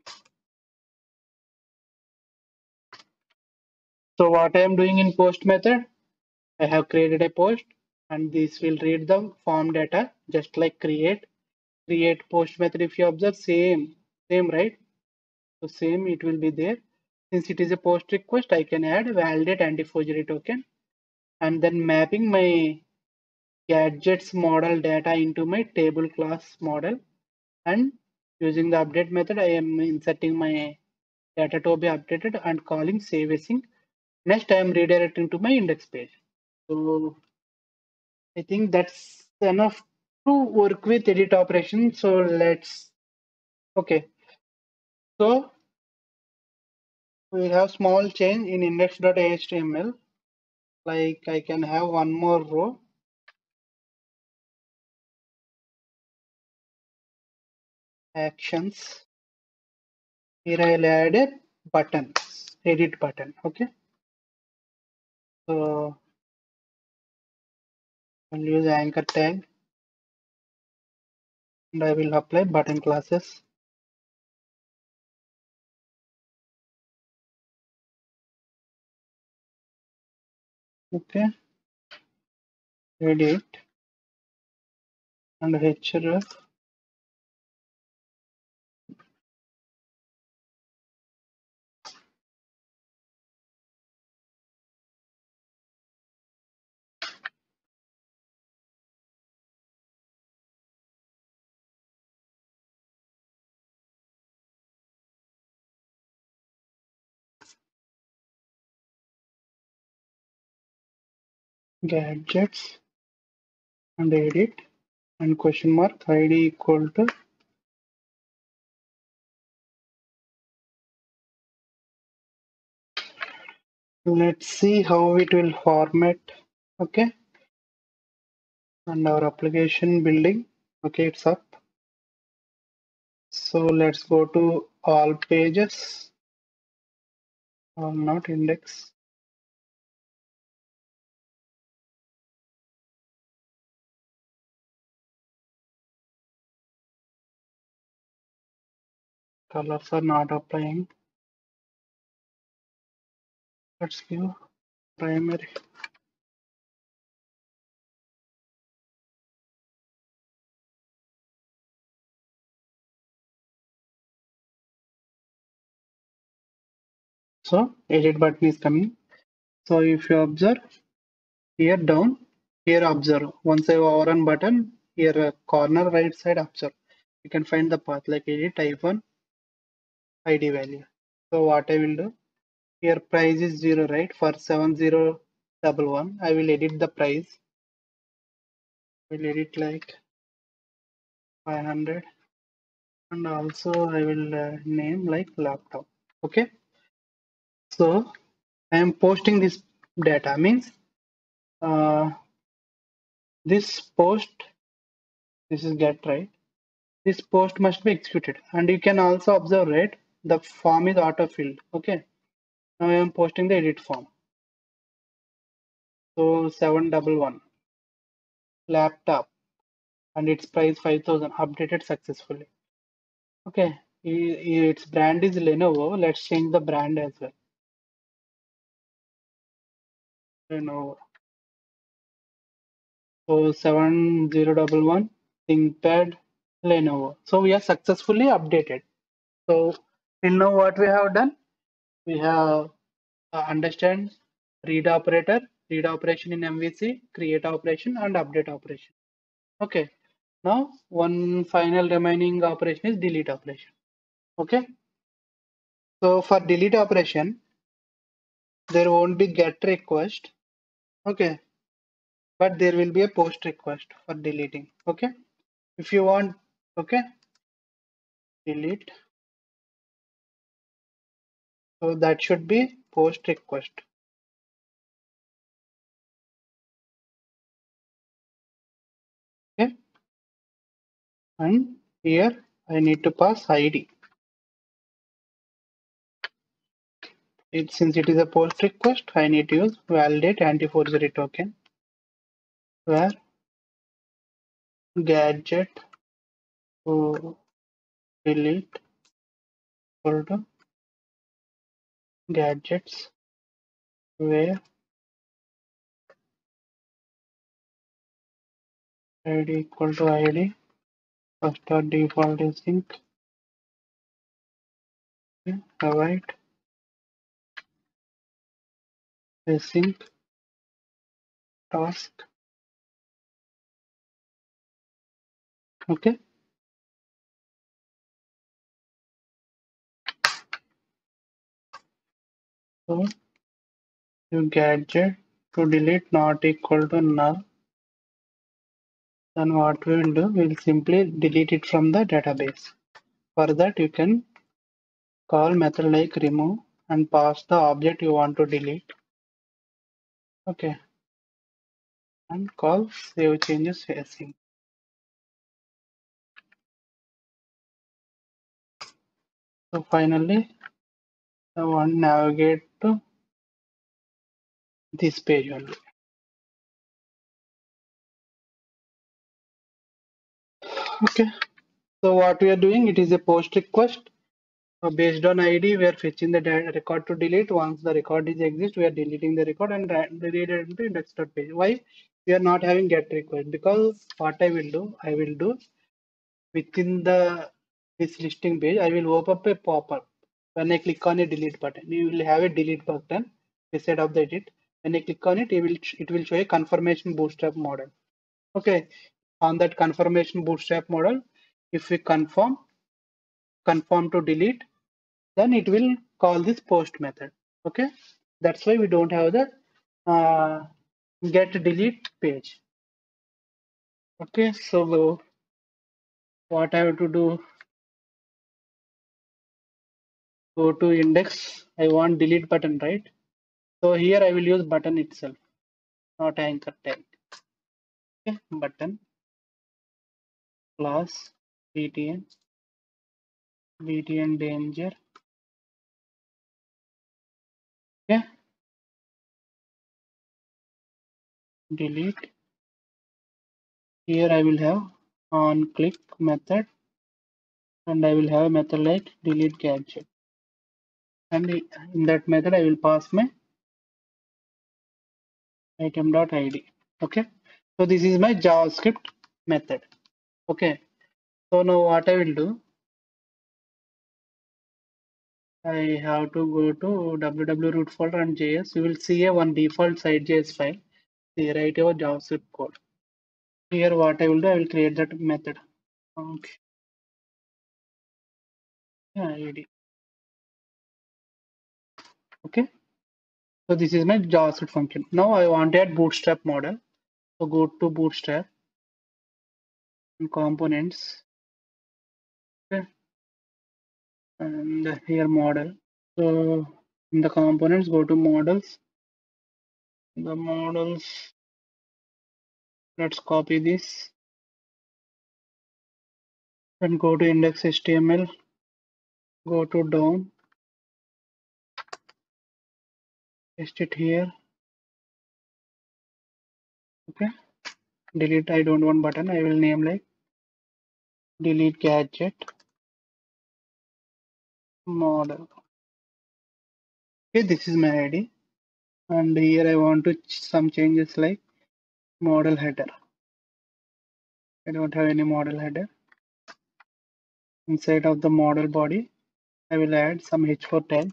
So what I am doing in post method, I have created a post and this will read the form data just like create. Create post method if you observe same, same right? So same it will be there. Since it is a post request, I can add validate anti-forgery token and then mapping my gadgets model data into my table class model and using the update method I am inserting my data to be updated and calling save async. Next I am redirecting to my index page. So I think that's enough to work with edit operation. So let's okay. So we have small change in index.html like I can have one more row actions here I'll add a button edit button okay so I'll use anchor tag and I will apply button classes okay. Edit. And href gadgets and edit and question mark id equal to let's see how it will format okay? And our application building okay it's up. So let's go to all pages. Or not index colors are not applying. Let's give primary. So edit button is coming. So if you observe here down here observe. Once I hover on button here uh, corner right side observe. You can find the path like edit type1 id value. So what I will do? Here price is zero right? For 7011 I will edit the price. I will edit like 500 and also I will uh, name like laptop. Okay? So I am posting this data. Means uh, this post this is get right? This post must be executed. And you can also observe right the form is auto filled okay? Now I am posting the edit form. So 711 laptop and its price 5000 updated successfully okay? Its brand is Lenovo. Let's change the brand as well. Lenovo. So 7011 ThinkPad Lenovo. So we are successfully updated. So till now what we have done? We have uh, understand read operator read operation in MVC create operation and update operation. Okay. Now one final remaining operation is delete operation. Okay? So for delete operation there won't be get request. Okay? But there will be a post request for deleting. Okay? If you want okay? Delete so that should be post request. Okay. And here I need to pass ID it since it is a post request I need to use validate anti-forgery token where gadget to delete to gadgets. Where? Id equal to id first default is sync. Okay. avoid async task. Okay so your gadget to delete not equal to null. Then what we will do? We'll simply delete it from the database. For that you can call method like remove and pass the object you want to delete. Okay. And call save changes async. So finally I want to navigate to this page only. Okay. So what we are doing it is a post request. So based on id we are fetching the record to delete. Once the record is exist we are deleting the record and delete it into index.page why? We are not having get request. Because what i will do i will do within the this listing page i will open up a pop-up when i click on a delete button you will have a delete button. Beside of the edit when i click on it it will it will show a confirmation bootstrap model. Okay on that confirmation bootstrap model if we confirm confirm to delete then it will call this post method. Okay that's why we don't have the uh, get delete page. Okay so what i have to do go to index i want delete button right? So here i will use button itself not anchor tag. Okay button class btn btn danger. Okay delete. Here i will have on click method and i will have a method like delete gadget and in that method i will pass my item.id okay? So this is my javascript method. Okay? So now what i will do? I have to go to www root folder and js you will see a one default site.js file. Here write your javascript code. Here what i will do? I will create that method. Okay. Id okay. So this is my javascript function. Now i want to add bootstrap model. So go to bootstrap and components. Okay. And here model. So in the components go to models. The models. Let's copy this. And go to index html go to DOM paste it here. Okay. Delete i don't want button. I will name like delete gadget model. Okay this is my id and here i want to some changes like model header. I don't have any model header. Inside of the model body i will add some h4 tag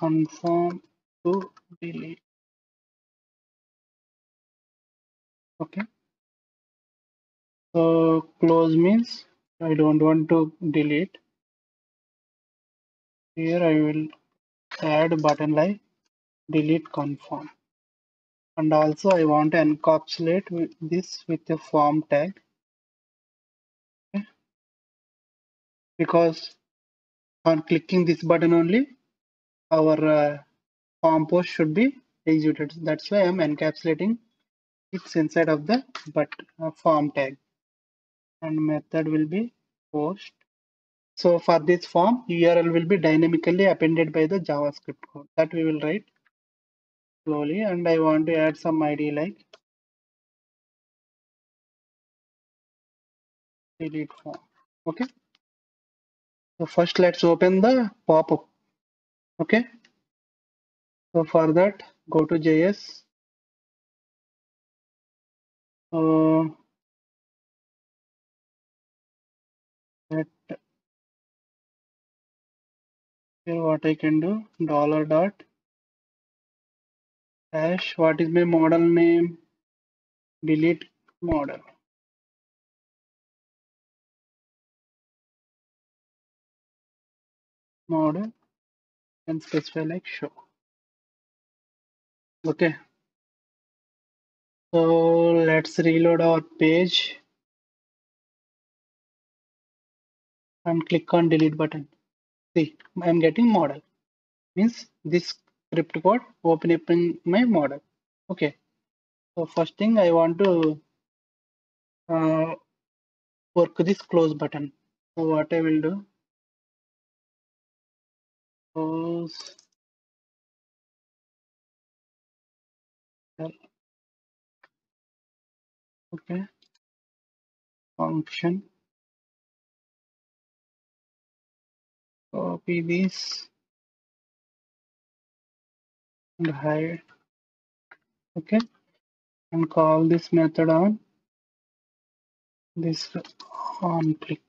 confirm to delete okay. So close means I don't want to delete. Here I will add button like delete confirm and also I want to encapsulate this with a form tag. Okay. because on clicking this button only our uh, form post should be executed. That's why i'm encapsulating it's inside of the but uh, form tag. And method will be post. So for this form url will be dynamically appended by the javascript code. That we will write slowly. And i want to add some id like delete form. Okay? So first let's open the pop-up okay. So for that go to js uh, here what i can do. Dollar dot hash. What is my model name? Delete model. Model and specify like show okay. So let's reload our page and click on delete button. See i'm getting model. Means this script code opening my model. Okay. So first thing i want to uh, work this close button. So what i will do close okay. Function. Copy this. And hide okay. And call this method on. This on click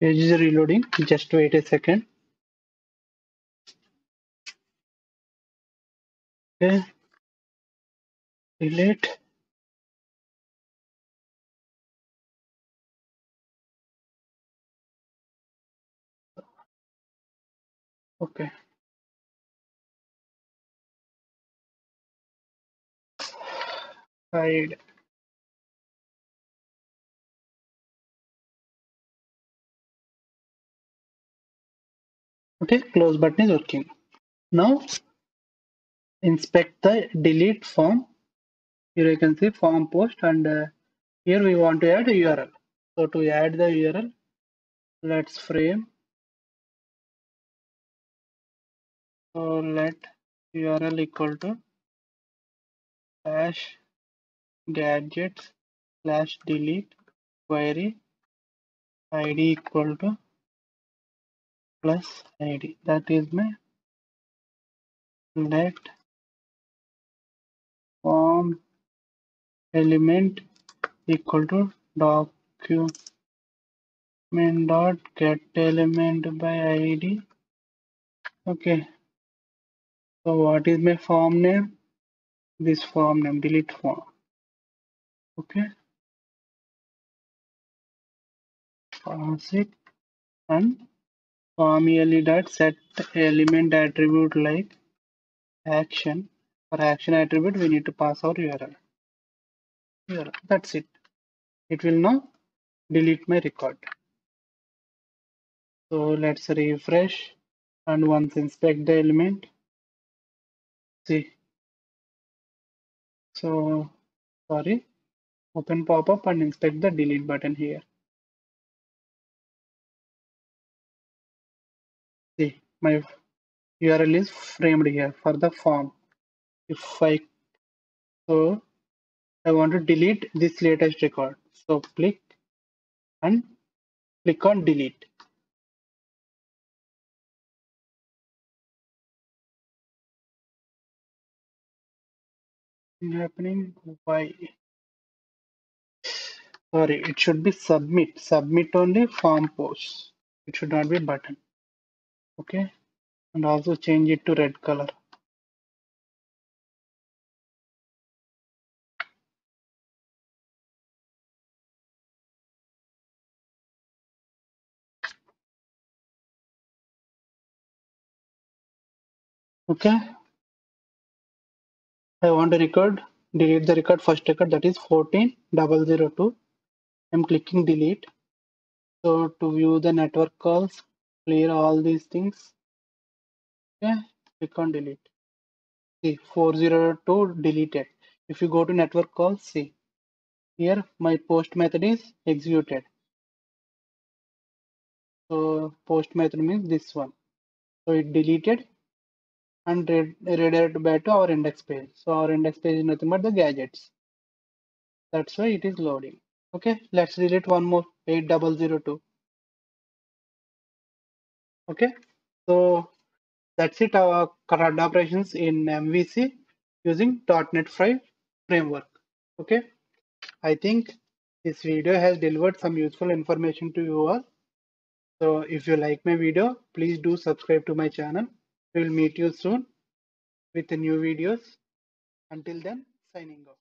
page is reloading. Just wait a second. Okay. Delete. Okay. Hide okay close button is working. Now inspect the delete form. Here you can see form post and uh, here we want to add a url so to add the url let's frame. So let url equal to hash gadgets slash delete query id equal to plus id that is my let form element equal to document dot get element by id okay. So what is my form name? This form name delete form. Okay. Pass it and form dot set element attribute like action. For action attribute we need to pass our url url that's it. It will now delete my record. So let's refresh and once inspect the element see. So sorry. Open pop-up and inspect the delete button here my url is framed here for the form. If i so i want to delete this latest record. So click and click on delete. Happening? Why? Sorry it should be submit. Submit only form post it should not be button okay and also change it to red color okay I want to record, delete the record, first record that is 14002. I'm clicking delete. So to view the network calls, clear all these things. Okay, click on delete. See 402 deleted. If you go to network call see here my post method is executed. So post method means this one. So it deleted and redirect back to our index page. So our index page is nothing but the gadgets. That's why it is loading. Okay, let's delete one more 8002. Okay, so that's it. Our CRUD operations in MVC using .NET 5 framework. Okay, I think this video has delivered some useful information to you all. So if you like my video, please do subscribe to my channel. We will meet you soon with the new videos. Until then, signing off.